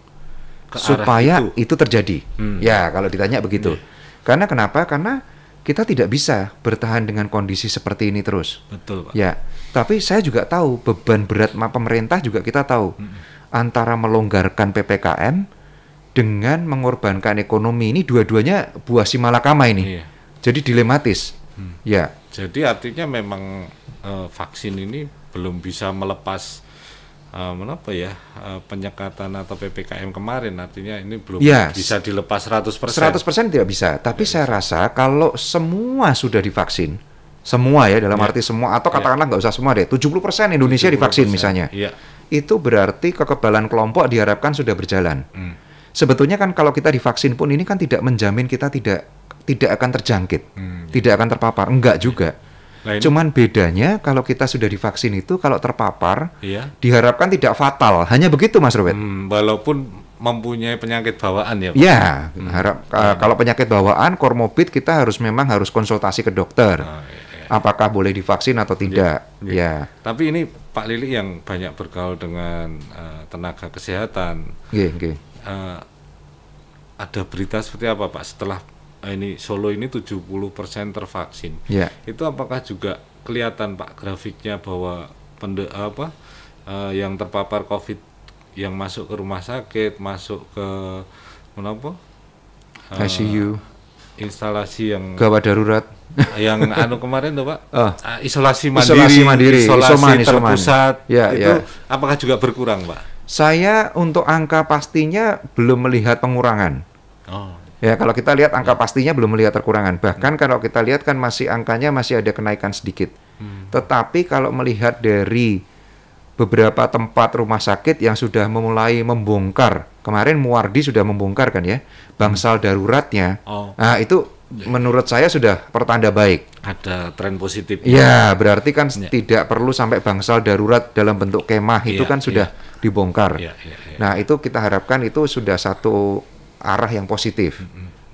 Speaker 3: Ke
Speaker 2: supaya
Speaker 3: itu.
Speaker 2: itu. terjadi.
Speaker 3: Hmm.
Speaker 2: Ya, kalau ditanya begitu. Karena kenapa? Karena kita tidak bisa bertahan dengan kondisi seperti ini terus.
Speaker 3: Betul, Pak.
Speaker 2: Ya, tapi saya juga tahu beban berat pemerintah juga kita tahu antara melonggarkan ppkm dengan mengorbankan ekonomi ini dua-duanya buah si malakama ini.
Speaker 3: Iya.
Speaker 2: Jadi dilematis. Ya,
Speaker 3: Jadi artinya memang eh, vaksin ini belum bisa melepas menapa ya eh, penyekatan atau ppkm kemarin artinya ini belum
Speaker 2: Yes.
Speaker 3: bisa dilepas 100%.
Speaker 2: 100% tidak bisa. Tapi saya rasa kalau semua sudah divaksin, semua ya dalam
Speaker 3: Ya.
Speaker 2: arti semua atau katakanlah nggak usah semua deh, 70% Indonesia divaksin
Speaker 3: 70%.
Speaker 2: misalnya.
Speaker 3: Iya.
Speaker 2: Itu berarti kekebalan kelompok diharapkan sudah berjalan.
Speaker 3: Hmm.
Speaker 2: Sebetulnya kan kalau kita divaksin pun ini kan tidak menjamin kita tidak tidak akan terjangkit,
Speaker 3: Hmm.
Speaker 2: tidak akan terpapar. Enggak juga.
Speaker 3: Ini-
Speaker 2: Cuman bedanya kalau kita sudah divaksin itu kalau terpapar
Speaker 3: Iya.
Speaker 2: diharapkan tidak fatal. Hanya begitu Mas Robert.
Speaker 3: Hmm, walaupun mempunyai penyakit bawaan ya, Pak.
Speaker 2: Ya, harap uh, kalau penyakit bawaan komorbid kita harus memang harus konsultasi ke dokter.
Speaker 3: Oh, iya, iya.
Speaker 2: Apakah boleh divaksin atau tidak?
Speaker 3: iya.
Speaker 2: Ya.
Speaker 3: Tapi ini Pak Lili yang banyak bergaul dengan eh, tenaga kesehatan,
Speaker 2: Nggih, nggih.
Speaker 3: eh, ada berita seperti apa Pak setelah ini Solo ini 70% tervaksin.
Speaker 2: Ya.
Speaker 3: Itu apakah juga kelihatan Pak grafiknya bahwa pende, apa eh, yang terpapar Covid yang masuk ke rumah sakit, masuk ke menapa? Eh,
Speaker 2: ICU,
Speaker 3: instalasi yang
Speaker 2: gawat darurat.
Speaker 3: yang anu kemarin tuh Pak
Speaker 2: Oh.
Speaker 3: Ah, isolasi mandiri
Speaker 2: Isolasi mandiri,
Speaker 3: isolasi
Speaker 2: isoman, isoman.
Speaker 3: terpusat
Speaker 2: Ya,
Speaker 3: itu
Speaker 2: ya.
Speaker 3: apakah juga berkurang Pak
Speaker 2: Saya untuk angka pastinya belum melihat pengurangan.
Speaker 3: oh
Speaker 2: Ya, kalau kita lihat angka pastinya belum melihat terkurangan. Bahkan kalau kita lihat kan masih angkanya masih ada kenaikan sedikit. Tetapi kalau melihat dari beberapa tempat rumah sakit yang sudah memulai membongkar, kemarin Muardi sudah membongkar kan ya, bangsal daruratnya.
Speaker 3: oh
Speaker 2: Nah, itu menurut saya sudah pertanda baik.
Speaker 3: ada tren positif
Speaker 2: Ya, berarti kan
Speaker 3: Ya.
Speaker 2: tidak perlu sampai bangsal darurat dalam bentuk kemah itu
Speaker 3: Iya,
Speaker 2: kan sudah dibongkar.
Speaker 3: Iya, iya, iya.
Speaker 2: Nah, itu kita harapkan itu sudah satu arah yang positif.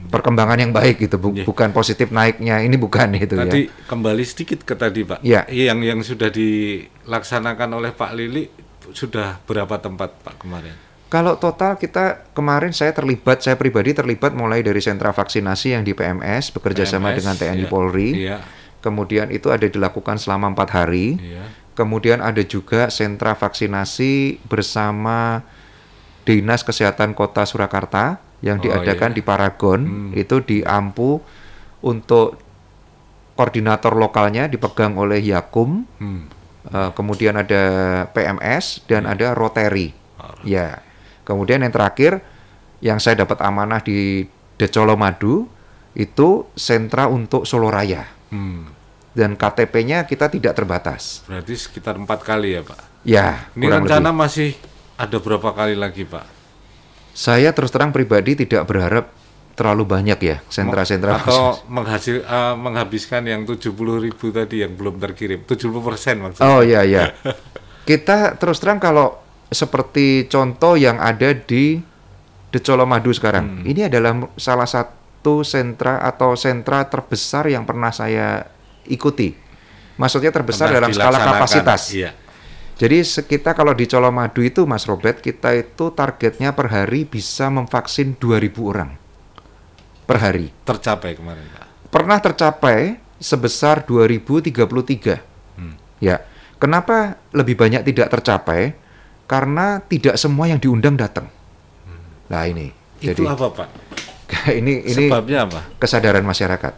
Speaker 2: Perkembangan yang baik gitu, bu-
Speaker 3: Iya.
Speaker 2: bukan positif naiknya. Ini bukan itu
Speaker 3: tadi
Speaker 2: ya.
Speaker 3: kembali sedikit ke tadi Pak
Speaker 2: Ya.
Speaker 3: yang yang sudah dilaksanakan oleh Pak Lili sudah berapa tempat Pak kemarin
Speaker 2: Kalau total kita kemarin saya terlibat, saya pribadi terlibat mulai dari sentra vaksinasi yang di PMS bekerja sama dengan TNI
Speaker 3: iya.
Speaker 2: Polri.
Speaker 3: iya
Speaker 2: Kemudian itu ada dilakukan selama empat hari.
Speaker 3: iya
Speaker 2: Kemudian ada juga sentra vaksinasi bersama Dinas Kesehatan Kota Surakarta yang
Speaker 3: Oh,
Speaker 2: diadakan
Speaker 3: iya.
Speaker 2: di Paragon itu di Ampu untuk koordinator lokalnya dipegang oleh Yakum,
Speaker 3: hmm.
Speaker 2: eh, kemudian ada PMS dan ada Rotary. Ya. Kemudian yang terakhir yang saya dapat amanah di Decolo Madu itu sentra untuk Solo Raya
Speaker 3: Hmm.
Speaker 2: dan KTP-nya kita tidak terbatas.
Speaker 3: berarti sekitar empat kali ya Pak
Speaker 2: Ya,
Speaker 3: ini rencana
Speaker 2: lebih.
Speaker 3: masih ada berapa kali lagi Pak
Speaker 2: Saya terus terang pribadi tidak berharap terlalu banyak ya sentra-sentra
Speaker 3: atau menghasil eh, menghabiskan yang 70.000 ribu tadi yang belum terkirim 70 persen maksudnya
Speaker 2: Oh iya iya. Kita terus terang kalau seperti contoh yang ada di Decolo Madu
Speaker 3: Hmm.
Speaker 2: sekarang. Ini adalah salah satu sentra atau sentra terbesar yang pernah saya ikuti. Maksudnya terbesar
Speaker 3: Pernah
Speaker 2: dalam skala kapasitas.
Speaker 3: iya
Speaker 2: Jadi kita kalau di Colomadu itu Mas Robert, kita itu targetnya per hari bisa memvaksin 2000 orang. Per hari.
Speaker 3: tercapai kemarin Pak
Speaker 2: Pernah tercapai sebesar 2033.
Speaker 3: Hmm.
Speaker 2: Ya. Kenapa lebih banyak tidak tercapai? Karena tidak semua yang diundang datang. Nah, ini.
Speaker 3: itu
Speaker 2: Jadi
Speaker 3: apa Pak
Speaker 2: ini ini
Speaker 3: sebabnya apa
Speaker 2: kesadaran masyarakat.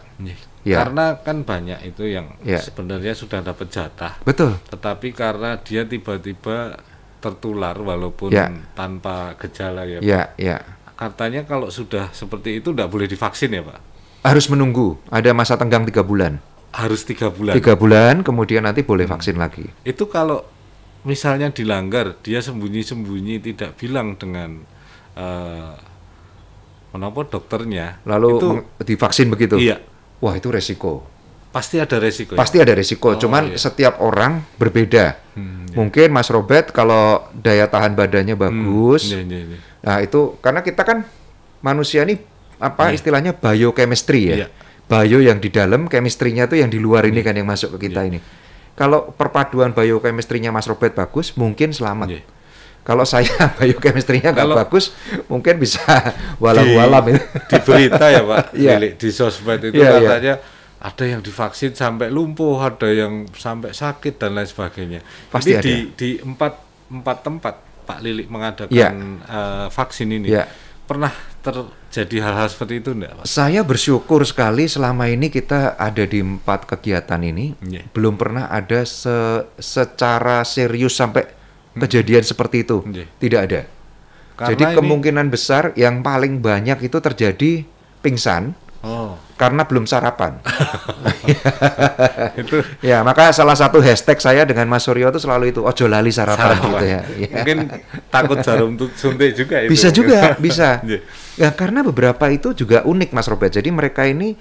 Speaker 2: Ya.
Speaker 3: karena kan banyak itu yang
Speaker 2: Ya.
Speaker 3: sebenarnya sudah dapat jatah
Speaker 2: Betul.
Speaker 3: tetapi karena dia tiba-tiba tertular walaupun
Speaker 2: Ya.
Speaker 3: tanpa gejala ya Pak.
Speaker 2: Ya, ya.
Speaker 3: katanya kalau sudah seperti itu tidak boleh divaksin ya pak
Speaker 2: Harus menunggu, ada masa tenggang tiga bulan.
Speaker 3: harus tiga bulan
Speaker 2: Tiga bulan, kemudian nanti boleh
Speaker 3: Hmm.
Speaker 2: vaksin lagi.
Speaker 3: itu kalau misalnya dilanggar dia sembunyi-sembunyi tidak bilang dengan eh menapa dokternya
Speaker 2: Lalu
Speaker 3: itu
Speaker 2: divaksin begitu.
Speaker 3: iya
Speaker 2: Wah itu resiko.
Speaker 3: pasti ada resiko ya?
Speaker 2: Pasti ada resiko.
Speaker 3: Oh,
Speaker 2: Cuman
Speaker 3: iya.
Speaker 2: setiap orang berbeda.
Speaker 3: Hmm, iya.
Speaker 2: Mungkin Mas Robert kalau daya tahan badannya bagus,
Speaker 3: Iya, iya, iya.
Speaker 2: Nah, itu karena kita kan manusia ini apa
Speaker 3: Iya.
Speaker 2: istilahnya biochemistry ya.
Speaker 3: Iya.
Speaker 2: Bio yang di dalam, chemistry-nya tuh yang di luar ini kan yang masuk ke kita
Speaker 3: Iya.
Speaker 2: ini. Kalau perpaduan biochemistry-nya Mas Robert bagus, mungkin selamat.
Speaker 3: Iya.
Speaker 2: Kalau saya biochemistry-nya nggak bagus, mungkin bisa walau walam itu.
Speaker 3: di berita ya Pak,
Speaker 2: Iya.
Speaker 3: di, di sosmed itu
Speaker 2: Iya, iya.
Speaker 3: katanya ada yang divaksin sampai lumpuh, ada yang sampai sakit dan lain sebagainya.
Speaker 2: Pasti
Speaker 3: Jadi di di empat empat tempat Pak Lilik mengadakan
Speaker 2: Iya.
Speaker 3: eh, vaksin ini,
Speaker 2: Iya.
Speaker 3: pernah terjadi hal-hal seperti itu enggak Pak?
Speaker 2: Saya bersyukur sekali selama ini kita ada di empat kegiatan ini,
Speaker 3: Iya.
Speaker 2: belum pernah ada se- secara serius sampai kejadian seperti itu.
Speaker 3: Iya.
Speaker 2: Tidak ada.
Speaker 3: Karena
Speaker 2: Jadi
Speaker 3: ini-
Speaker 2: kemungkinan besar yang paling banyak itu terjadi pingsan
Speaker 3: Oh,
Speaker 2: karena belum sarapan.
Speaker 3: itu
Speaker 2: ya, maka salah satu hashtag saya dengan Mas Suryo itu selalu itu ojo lali sarapan,
Speaker 3: Sarapan.
Speaker 2: gitu ya. Iya.
Speaker 3: mungkin takut jarum suntik juga itu.
Speaker 2: bisa juga, bisa. Ya karena beberapa itu juga unik Mas Robert. Jadi mereka ini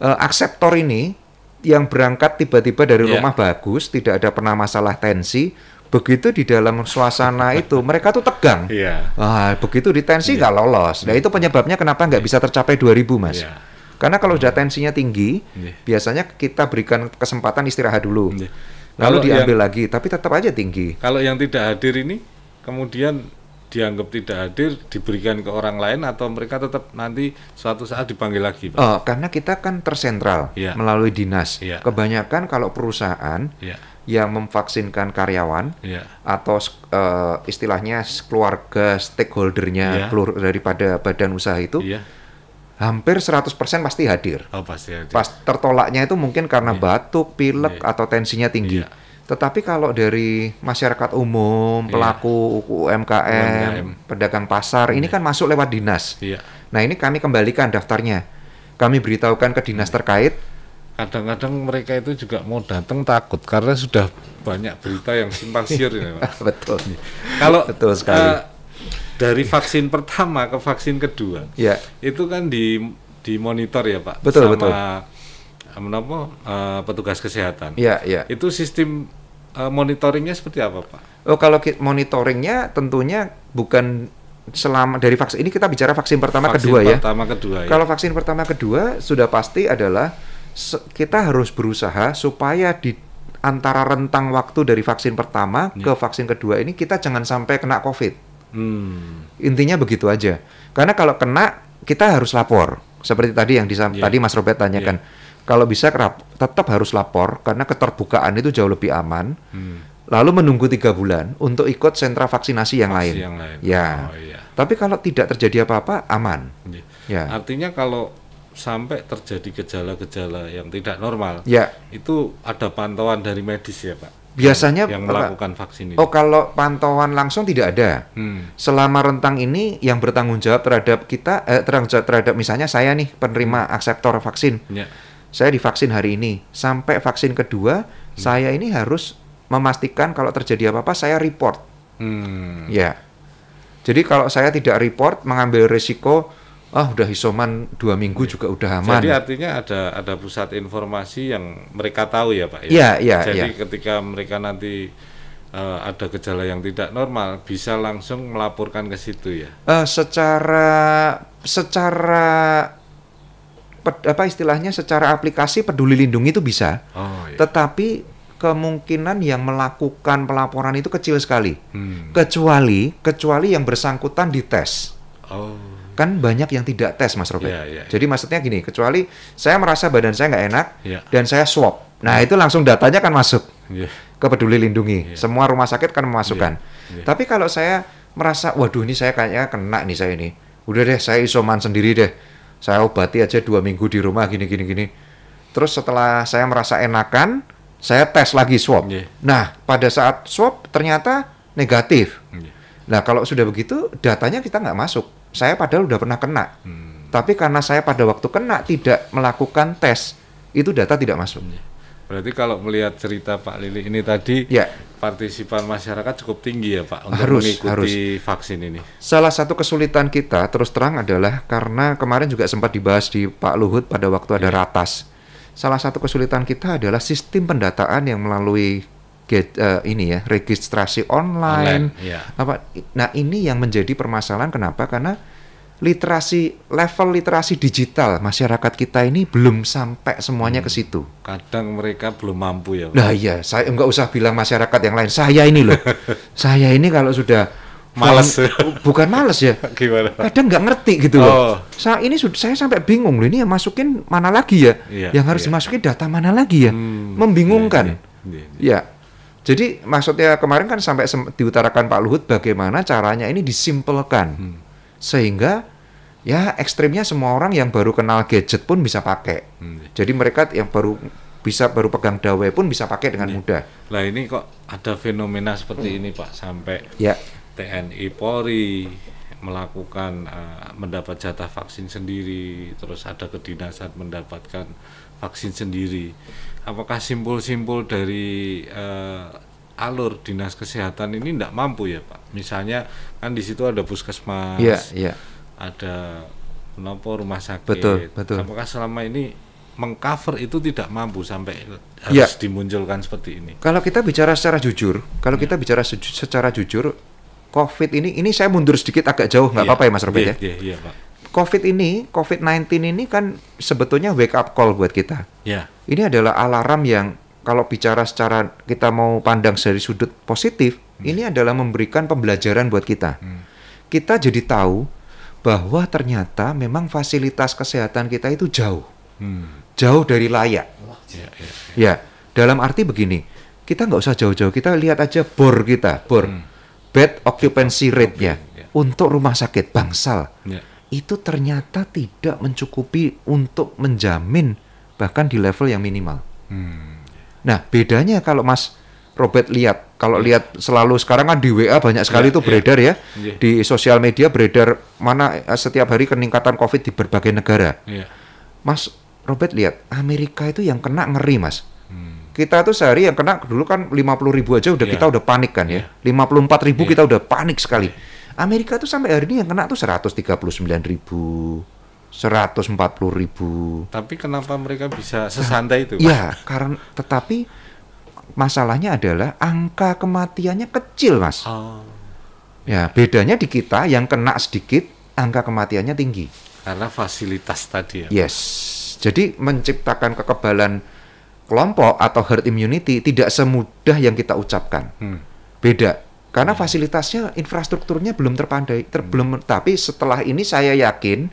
Speaker 2: eh, akseptor ini yang berangkat tiba-tiba dari
Speaker 3: Iya.
Speaker 2: rumah bagus, tidak ada pernah masalah tensi. Begitu di dalam suasana itu mereka tuh tegang.
Speaker 3: Iya.
Speaker 2: Ah, begitu di tensi nggak lolos. Nah, itu penyebabnya kenapa nggak bisa tercapai 2000, Mas.
Speaker 3: Iya.
Speaker 2: Karena kalau udah tensinya tinggi,
Speaker 3: Iya.
Speaker 2: biasanya kita berikan kesempatan istirahat dulu.
Speaker 3: Iya.
Speaker 2: Lalu
Speaker 3: Kalau
Speaker 2: diambil lagi, tapi tetap aja tinggi.
Speaker 3: Kalau yang tidak hadir ini kemudian dianggap tidak hadir diberikan ke orang lain atau mereka tetap nanti suatu saat dipanggil lagi, Pak?
Speaker 2: Oh, karena kita kan tersentral
Speaker 3: Iya.
Speaker 2: melalui dinas.
Speaker 3: Iya.
Speaker 2: Kebanyakan kalau perusahaan
Speaker 3: Iya.
Speaker 2: Yang memvaksinkan karyawan
Speaker 3: Iya.
Speaker 2: atau eh, istilahnya keluarga stakeholdernya
Speaker 3: Iya.
Speaker 2: kelur- daripada badan usaha itu
Speaker 3: Iya.
Speaker 2: hampir 100% pasti hadir.
Speaker 3: Oh, pasti hadir.
Speaker 2: Pas tertolaknya itu mungkin karena
Speaker 3: Iya.
Speaker 2: batuk, pilek
Speaker 3: Iya.
Speaker 2: atau tensinya tinggi.
Speaker 3: Iya.
Speaker 2: Tetapi kalau dari masyarakat umum,
Speaker 3: Iya.
Speaker 2: pelaku UMKM,
Speaker 3: UMKM.
Speaker 2: pedagang pasar, ini kan masuk lewat dinas.
Speaker 3: Iya.
Speaker 2: Nah ini kami kembalikan daftarnya. Kami beritahukan ke dinas terkait.
Speaker 3: Kadang-kadang mereka itu juga mau datang takut karena sudah banyak berita yang simpang siur ini, Pak.
Speaker 2: Betul.
Speaker 3: Kalau
Speaker 2: Betul sekali.
Speaker 3: eh, dari vaksin pertama ke vaksin kedua,
Speaker 2: Ya,
Speaker 3: itu kan di dimonitor ya, Pak.
Speaker 2: Betul,
Speaker 3: sama
Speaker 2: betul.
Speaker 3: eh, menapa, eh, petugas kesehatan.
Speaker 2: ya, ya.
Speaker 3: Itu sistem eh, monitoringnya seperti apa, Pak?
Speaker 2: Oh kalau monitoringnya tentunya bukan selama dari vaksin ini kita bicara vaksin pertama
Speaker 3: Vaksin
Speaker 2: kedua ya.
Speaker 3: Pertama kedua ya.
Speaker 2: Kalau vaksin pertama kedua sudah pasti adalah kita harus berusaha supaya di antara rentang waktu dari vaksin pertama
Speaker 3: Ya.
Speaker 2: ke vaksin kedua ini kita jangan sampai kena COVID.
Speaker 3: Hmm.
Speaker 2: Intinya begitu aja. Karena kalau kena kita harus lapor. Seperti tadi yang disam-
Speaker 3: Iya.
Speaker 2: tadi Mas Robert tanyakan. Kalau bisa kerap, tetap harus lapor karena keterbukaan itu jauh lebih aman.
Speaker 3: Hmm.
Speaker 2: Lalu menunggu tiga bulan untuk ikut sentra vaksinasi yang
Speaker 3: Vaksin
Speaker 2: lain.
Speaker 3: yang lain.
Speaker 2: Ya.
Speaker 3: Oh, iya.
Speaker 2: Tapi kalau tidak terjadi apa-apa aman.
Speaker 3: Iya.
Speaker 2: Ya.
Speaker 3: Artinya kalau sampai terjadi gejala-gejala yang tidak normal,
Speaker 2: Ya.
Speaker 3: itu ada pantauan dari medis ya, Pak.
Speaker 2: Biasanya
Speaker 3: yang
Speaker 2: apa?
Speaker 3: melakukan vaksin ini.
Speaker 2: Oh kalau pantauan langsung tidak ada.
Speaker 3: Hmm.
Speaker 2: Selama rentang ini yang bertanggung jawab terhadap kita, eh, terhadap, terhadap misalnya saya nih penerima akseptor vaksin,
Speaker 3: Ya.
Speaker 2: saya divaksin hari ini sampai vaksin kedua, saya ini harus memastikan kalau terjadi apa-apa saya report.
Speaker 3: Hmm.
Speaker 2: Ya. Jadi kalau saya tidak report, mengambil risiko, ah udah isoman dua minggu juga udah aman.
Speaker 3: Jadi artinya ada ada pusat informasi yang mereka tahu ya, Pak.
Speaker 2: Iya, iya,
Speaker 3: Jadi
Speaker 2: iya.
Speaker 3: ketika mereka nanti eh, ada gejala yang tidak normal, bisa langsung melaporkan ke situ ya.
Speaker 2: Eh, secara secara ped- apa istilahnya secara aplikasi peduli lindungi itu bisa,
Speaker 3: Oh iya.
Speaker 2: tetapi kemungkinan yang melakukan pelaporan itu kecil sekali.
Speaker 3: Hmm.
Speaker 2: Kecuali kecuali yang bersangkutan dites.
Speaker 3: Oh.
Speaker 2: Kan banyak yang tidak tes, Mas Robert.
Speaker 3: Iya, iya.
Speaker 2: Jadi maksudnya gini, kecuali saya merasa badan saya nggak enak
Speaker 3: Iya.
Speaker 2: dan saya swab. Nah, itu langsung datanya kan masuk
Speaker 3: Iya.
Speaker 2: ke Peduli Lindungi.
Speaker 3: Iya.
Speaker 2: Semua rumah sakit kan memasukkan.
Speaker 3: Iya.
Speaker 2: Tapi kalau saya merasa, waduh ini saya kayaknya kena nih saya ini. Udah deh, saya isoman sendiri deh. Saya obati aja dua minggu di rumah gini gini gini. Terus setelah saya merasa enakan, saya tes lagi swab.
Speaker 3: Iya.
Speaker 2: Nah, pada saat swab ternyata negatif.
Speaker 3: Iya.
Speaker 2: Nah, kalau sudah begitu, datanya kita nggak masuk saya padahal udah pernah kena.
Speaker 3: Hmm.
Speaker 2: Tapi karena saya pada waktu kena tidak melakukan tes, itu data tidak masuk.
Speaker 3: Berarti kalau melihat cerita Pak Lili ini tadi,
Speaker 2: Ya,
Speaker 3: partisipan masyarakat cukup tinggi ya Pak untuk
Speaker 2: Harus,
Speaker 3: mengikuti vaksin ini.
Speaker 2: salah satu kesulitan kita terus terang adalah karena kemarin juga sempat dibahas di Pak Luhut pada waktu ada ratas. Salah satu kesulitan kita adalah sistem pendataan yang melalui get, eh, ini ya registrasi online.
Speaker 3: Online, ya.
Speaker 2: Apa? Nah ini yang menjadi permasalahan kenapa? Karena literasi level literasi digital masyarakat kita ini belum sampai semuanya ke situ.
Speaker 3: Kadang mereka belum mampu ya Pak.
Speaker 2: Nah iya, saya nggak usah bilang masyarakat yang lain. Saya ini loh, saya ini kalau sudah
Speaker 3: Males.
Speaker 2: phone- bukan males ya.
Speaker 3: Gimana?
Speaker 2: Kadang nggak ngerti gitu loh.
Speaker 3: Oh.
Speaker 2: Saya ini sudah saya sampai bingung loh. Ini yang masukin mana lagi ya?
Speaker 3: Iya,
Speaker 2: yang harus
Speaker 3: iya.
Speaker 2: dimasukin data mana lagi ya?
Speaker 3: Hmm,
Speaker 2: Membingungkan.
Speaker 3: iya, iya, iya.
Speaker 2: Ya. Jadi maksudnya kemarin kan sampai diutarakan Pak Luhut bagaimana caranya ini disimpelkan
Speaker 3: Hmm.
Speaker 2: sehingga ya ekstrimnya semua orang yang baru kenal gadget pun bisa pakai.
Speaker 3: Hmm.
Speaker 2: Jadi mereka yang baru bisa baru pegang dawai pun bisa pakai dengan
Speaker 3: Iya.
Speaker 2: mudah.
Speaker 3: Lah ini kok ada fenomena seperti ini Pak sampai
Speaker 2: Ya,
Speaker 3: TNI Polri melakukan eh, mendapat jatah vaksin sendiri, terus ada kedinasan mendapatkan vaksin sendiri. Apakah simpul-simpul dari eh, alur dinas kesehatan ini tidak mampu ya Pak? Misalnya kan di situ ada puskesmas,
Speaker 2: iya, iya.
Speaker 3: ada menopo rumah sakit.
Speaker 2: Betul, betul.
Speaker 3: Apakah selama ini mengcover itu tidak mampu sampai harus
Speaker 2: Ya.
Speaker 3: dimunculkan seperti ini?
Speaker 2: Kalau kita bicara secara jujur, kalau kita bicara seju- secara jujur, COVID ini ini saya mundur sedikit agak jauh nggak
Speaker 3: Iya,
Speaker 2: apa-apa ya Mas Robert
Speaker 3: iya,
Speaker 2: ya.
Speaker 3: Iya, iya Pak.
Speaker 2: COVID ini, COVID-19 ini kan sebetulnya wake up call buat kita.
Speaker 3: Ya,
Speaker 2: Ini adalah alarm yang kalau bicara secara kita mau pandang dari sudut positif, ini adalah memberikan pembelajaran buat kita.
Speaker 3: Hmm.
Speaker 2: Kita jadi tahu bahwa ternyata memang fasilitas kesehatan kita itu jauh,
Speaker 3: hmm.
Speaker 2: jauh dari layak.
Speaker 3: ya, ya.
Speaker 2: Ya, dalam arti begini, kita nggak usah jauh-jauh, kita lihat aja bor kita, bor,
Speaker 3: Hmm.
Speaker 2: bed occupancy rate-nya
Speaker 3: ya.
Speaker 2: untuk rumah sakit bangsal
Speaker 3: Ya.
Speaker 2: Itu ternyata tidak mencukupi untuk menjamin bahkan di level yang minimal.
Speaker 3: Hmm.
Speaker 2: Nah, bedanya kalau Mas Robert lihat, kalau lihat selalu sekarang kan di WA banyak sekali
Speaker 3: Iya,
Speaker 2: itu
Speaker 3: iya.
Speaker 2: beredar ya,
Speaker 3: Iya.
Speaker 2: di sosial media beredar mana eh, setiap hari peningkatan COVID di berbagai negara. Mas Robert lihat, Amerika itu yang kena ngeri, Mas.
Speaker 3: Hmm.
Speaker 2: Kita tuh sehari yang kena dulu kan 50 ribu aja udah
Speaker 3: Iya.
Speaker 2: kita udah panik kan ya.
Speaker 3: Iya.
Speaker 2: 54 ribu
Speaker 3: Iya.
Speaker 2: kita udah panik sekali. Amerika tuh sampai hari ini yang kena tuh 139 ribu, 140 ribu.
Speaker 3: Tapi kenapa mereka bisa sesantai itu?
Speaker 2: Ya, karena tetapi masalahnya adalah angka kematiannya kecil, Mas.
Speaker 3: Oh,
Speaker 2: Ya, bedanya di kita yang kena sedikit, angka kematiannya tinggi.
Speaker 3: karena fasilitas tadi ya.
Speaker 2: Yes. Jadi menciptakan kekebalan kelompok atau herd immunity tidak semudah yang kita ucapkan.
Speaker 3: Hmm.
Speaker 2: Beda. Karena fasilitasnya, infrastrukturnya belum terpandai, ter- belum. Tapi setelah ini saya yakin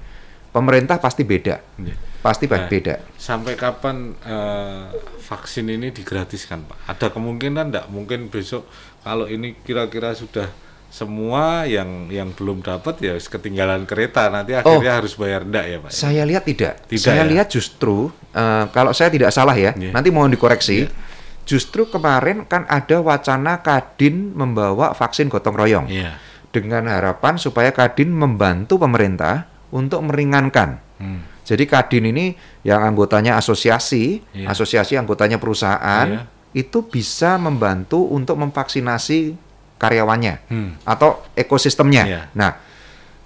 Speaker 2: pemerintah pasti beda,
Speaker 3: Ya.
Speaker 2: pasti
Speaker 3: Nah.
Speaker 2: beda.
Speaker 3: Sampai kapan eh, vaksin ini digratiskan, Pak? Ada kemungkinan enggak mungkin besok kalau ini kira-kira sudah semua yang yang belum dapat ya ketinggalan kereta nanti akhirnya harus bayar enggak ya, Pak?
Speaker 2: Saya lihat tidak.
Speaker 3: Tidak
Speaker 2: saya
Speaker 3: ya?
Speaker 2: lihat justru eh, kalau saya tidak salah ya,
Speaker 3: Iya.
Speaker 2: nanti mohon dikoreksi.
Speaker 3: Iya.
Speaker 2: Justru kemarin kan ada wacana Kadin membawa vaksin gotong royong
Speaker 3: Iya.
Speaker 2: dengan harapan supaya Kadin membantu pemerintah untuk meringankan.
Speaker 3: Hmm.
Speaker 2: Jadi Kadin ini yang anggotanya asosiasi,
Speaker 3: Iya.
Speaker 2: asosiasi anggotanya perusahaan
Speaker 3: Iya.
Speaker 2: itu bisa membantu untuk memvaksinasi karyawannya
Speaker 3: Hmm.
Speaker 2: atau ekosistemnya.
Speaker 3: Iya.
Speaker 2: Nah,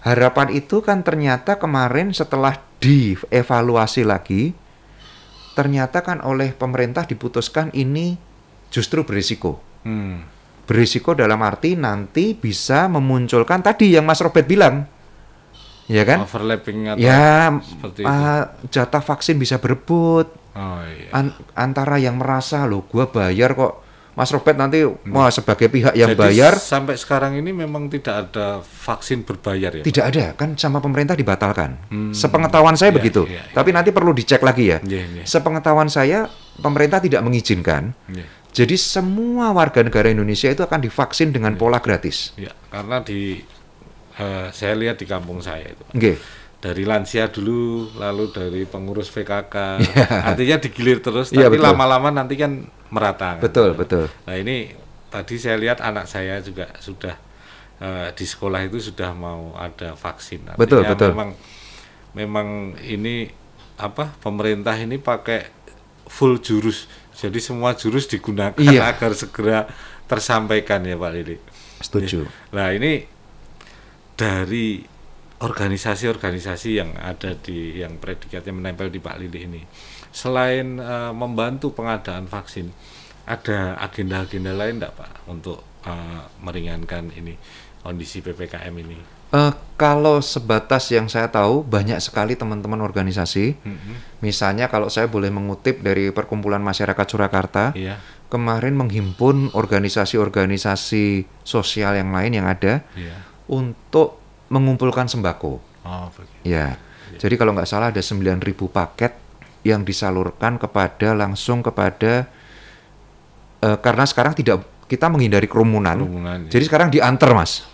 Speaker 2: harapan itu kan ternyata kemarin setelah dievaluasi lagi, ternyata kan oleh pemerintah diputuskan ini justru berisiko.
Speaker 3: Hmm.
Speaker 2: Berisiko dalam arti nanti bisa memunculkan tadi yang Mas Robert bilang, ya kan?
Speaker 3: Overlapping atau
Speaker 2: Ya,
Speaker 3: seperti itu.
Speaker 2: ah, jatah vaksin bisa berebut
Speaker 3: Oh iya.
Speaker 2: An- antara yang merasa loh, gua bayar kok. Mas Robert nanti wah sebagai pihak yang
Speaker 3: Hmm. Jadi
Speaker 2: bayar
Speaker 3: sampai sekarang ini memang tidak ada vaksin berbayar ya.
Speaker 2: Tidak ada, kan sama pemerintah dibatalkan.
Speaker 3: Hmm.
Speaker 2: Sepengetahuan saya
Speaker 3: Iya,
Speaker 2: begitu.
Speaker 3: iya, iya.
Speaker 2: Tapi nanti perlu dicek lagi ya.
Speaker 3: Iya, iya.
Speaker 2: Sepengetahuan saya, pemerintah tidak mengizinkan.
Speaker 3: Iya.
Speaker 2: Jadi semua warga negara Indonesia itu akan divaksin dengan
Speaker 3: Iya.
Speaker 2: pola gratis.
Speaker 3: Ya, karena di eh, saya lihat di kampung saya itu. Pak. Dari lansia dulu, lalu dari pengurus PKK.
Speaker 2: Iya.
Speaker 3: Artinya digilir terus,
Speaker 2: Iya,
Speaker 3: tapi lama-lama nanti kan merata. kan.
Speaker 2: Betul, betul.
Speaker 3: Nah ini tadi saya lihat anak saya juga sudah eh, di sekolah itu sudah mau ada vaksin. Artinya
Speaker 2: Betul, betul.
Speaker 3: Memang memang ini apa pemerintah ini pakai full jurus. Jadi semua jurus digunakan
Speaker 2: Iya.
Speaker 3: agar segera tersampaikan ya Pak Lili.
Speaker 2: Setuju.
Speaker 3: Nah ini dari organisasi-organisasi yang ada di yang predikatnya menempel di Pak Lili ini, selain eh, membantu pengadaan vaksin, ada agenda-agenda lain enggak Pak untuk eh, meringankan ini kondisi ppkm ini?
Speaker 2: Eh, kalau sebatas yang saya tahu banyak sekali teman-teman organisasi. Misalnya kalau saya boleh mengutip dari Perkumpulan Masyarakat Surakarta,
Speaker 3: Iya,
Speaker 2: kemarin menghimpun organisasi-organisasi sosial yang lain yang ada
Speaker 3: iya.
Speaker 2: untuk mengumpulkan sembako.
Speaker 3: Oh, begitu.
Speaker 2: Ya. Jadi kalau nggak salah ada 9.000 paket yang disalurkan kepada langsung kepada eh, karena sekarang tidak kita menghindari kerumunan.
Speaker 3: Kerumunan, ya.
Speaker 2: Jadi sekarang diantar, Mas.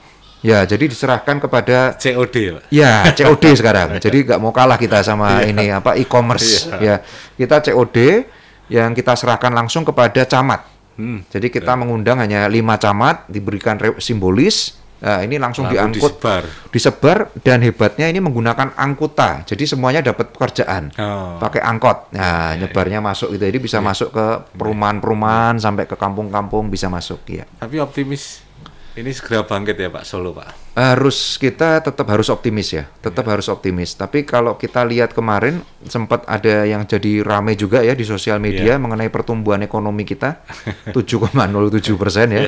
Speaker 2: Ya, jadi diserahkan kepada
Speaker 3: COD Pak.
Speaker 2: Ya, COD sekarang. Jadi nggak mau kalah kita sama ini apa e-commerce. Ya, kita COD yang kita serahkan langsung kepada camat.
Speaker 3: Hmm.
Speaker 2: Jadi kita mengundang hanya lima camat, diberikan simbolis. Nah, ini langsung
Speaker 3: Lalu
Speaker 2: diangkut,
Speaker 3: disebar.
Speaker 2: disebar dan hebatnya ini menggunakan angkuta. Jadi semuanya dapat pekerjaan.
Speaker 3: Oh.
Speaker 2: Pakai angkot. Nah, nyebarnya masuk gitu. Jadi bisa masuk ke perumahan-perumahan sampai ke kampung-kampung bisa masuk ya.
Speaker 3: Tapi optimis ini segera bangkit ya Pak Solo Pak.
Speaker 2: harus kita tetap harus optimis ya tetap harus optimis tapi kalau kita lihat kemarin sempat ada yang jadi rame juga ya di sosial media mengenai pertumbuhan ekonomi kita 7,07 persen ya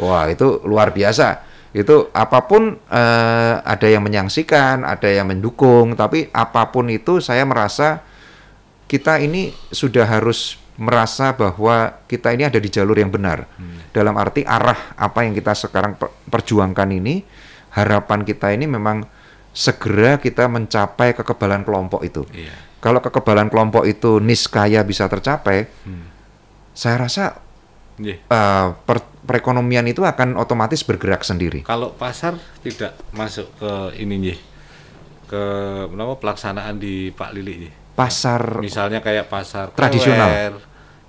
Speaker 2: wah itu luar biasa itu apa pun eh, ada yang menyaksikan ada yang mendukung tapi apa pun itu saya merasa kita ini sudah harus merasa bahwa kita ini ada di jalur yang benar. Dalam arti arah apa yang kita sekarang per- perjuangkan ini, harapan kita ini memang segera kita mencapai kekebalan kelompok itu.
Speaker 3: Iya.
Speaker 2: Kalau kekebalan kelompok itu niskaya bisa tercapai, saya rasa
Speaker 3: Iya.
Speaker 2: eh, per- perekonomian itu akan otomatis bergerak sendiri.
Speaker 3: Kalau pasar tidak masuk ke ini nih, ke apa pelaksanaan di Pak Lili nih.
Speaker 2: Pasar
Speaker 3: Misalnya kayak pasar
Speaker 2: Tradisional.
Speaker 3: Klewer.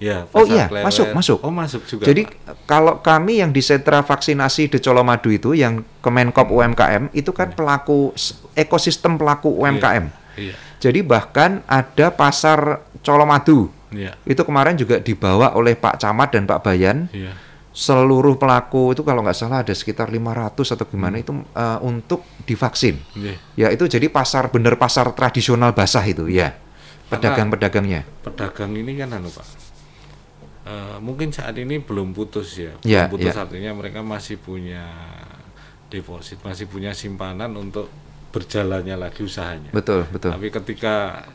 Speaker 3: Ya,
Speaker 2: Oh
Speaker 3: pasar
Speaker 2: iya,
Speaker 3: Klewer.
Speaker 2: masuk, masuk.
Speaker 3: Oh, masuk juga.
Speaker 2: Jadi
Speaker 3: Pak.
Speaker 2: kalau kami yang di sentra vaksinasi di Colomadu itu yang Kemenkop UMKM itu kan pelaku s- ekosistem pelaku UMKM.
Speaker 3: Iya.
Speaker 2: Jadi bahkan ada pasar Colomadu.
Speaker 3: Iya.
Speaker 2: Itu kemarin juga dibawa oleh Pak Camat dan Pak Bayan.
Speaker 3: Iya.
Speaker 2: Seluruh pelaku itu kalau nggak salah ada sekitar 500 atau gimana itu eh, untuk divaksin.
Speaker 3: Iya.
Speaker 2: Ya itu jadi pasar bener pasar tradisional basah itu ya. Pedagang-pedagangnya.
Speaker 3: Pedagang ini kan anu, Pak. Eh, mungkin saat ini belum putus ya. Belum putus
Speaker 2: ya.
Speaker 3: artinya mereka masih punya deposit, masih punya simpanan untuk berjalannya lagi usahanya.
Speaker 2: Betul, betul.
Speaker 3: Tapi ketika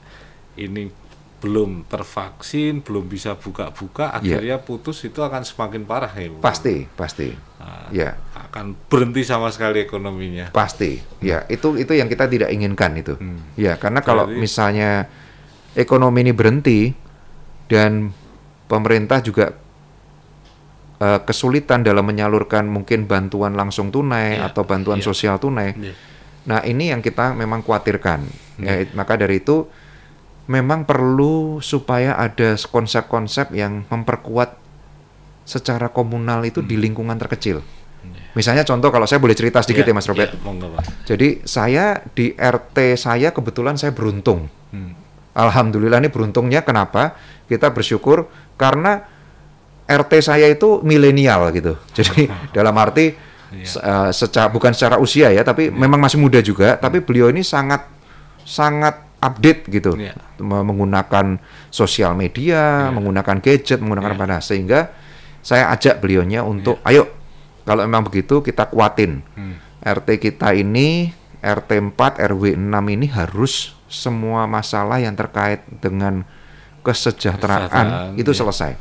Speaker 3: ini belum tervaksin, belum bisa buka-buka,
Speaker 2: Iya.
Speaker 3: akhirnya putus itu akan semakin parah ya. Bu.
Speaker 2: Pasti, pasti.
Speaker 3: Nah,
Speaker 2: Ya.
Speaker 3: Akan berhenti sama sekali ekonominya.
Speaker 2: Pasti, ya itu itu yang kita tidak inginkan itu,
Speaker 3: Hmm.
Speaker 2: ya karena kalau
Speaker 3: Berarti-
Speaker 2: misalnya ekonomi ini berhenti dan pemerintah juga eh, kesulitan dalam menyalurkan mungkin bantuan langsung tunai
Speaker 3: Iya,
Speaker 2: atau bantuan
Speaker 3: iya.
Speaker 2: sosial tunai,
Speaker 3: Iya.
Speaker 2: nah ini yang kita memang khawatirkan, ya
Speaker 3: Hmm.
Speaker 2: maka dari itu memang perlu supaya ada konsep-konsep yang memperkuat secara komunal itu di lingkungan terkecil. Misalnya contoh kalau saya boleh cerita sedikit
Speaker 3: Iya,
Speaker 2: ya Mas Robert.
Speaker 3: iya, monggo, Pak.
Speaker 2: Jadi saya di RT saya kebetulan saya beruntung.
Speaker 3: Hmm.
Speaker 2: Alhamdulillah ini beruntungnya kenapa? Kita bersyukur karena RT saya itu milenial gitu. Jadi dalam arti se- eh, secara bukan secara usia ya, tapi memang masih muda juga. Tapi beliau ini sangat sangat update gitu,
Speaker 3: Iya.
Speaker 2: Me- menggunakan sosial media, menggunakan gadget, menggunakan
Speaker 3: Iya.
Speaker 2: apa sehingga saya ajak beliaunya untuk ayo kalau memang begitu kita kuatin
Speaker 3: Hmm.
Speaker 2: RT kita ini RT 4 RW 6 ini harus semua masalah yang terkait dengan kesejahteraan
Speaker 3: Kesejahteraan,
Speaker 2: itu
Speaker 3: iya.
Speaker 2: selesai.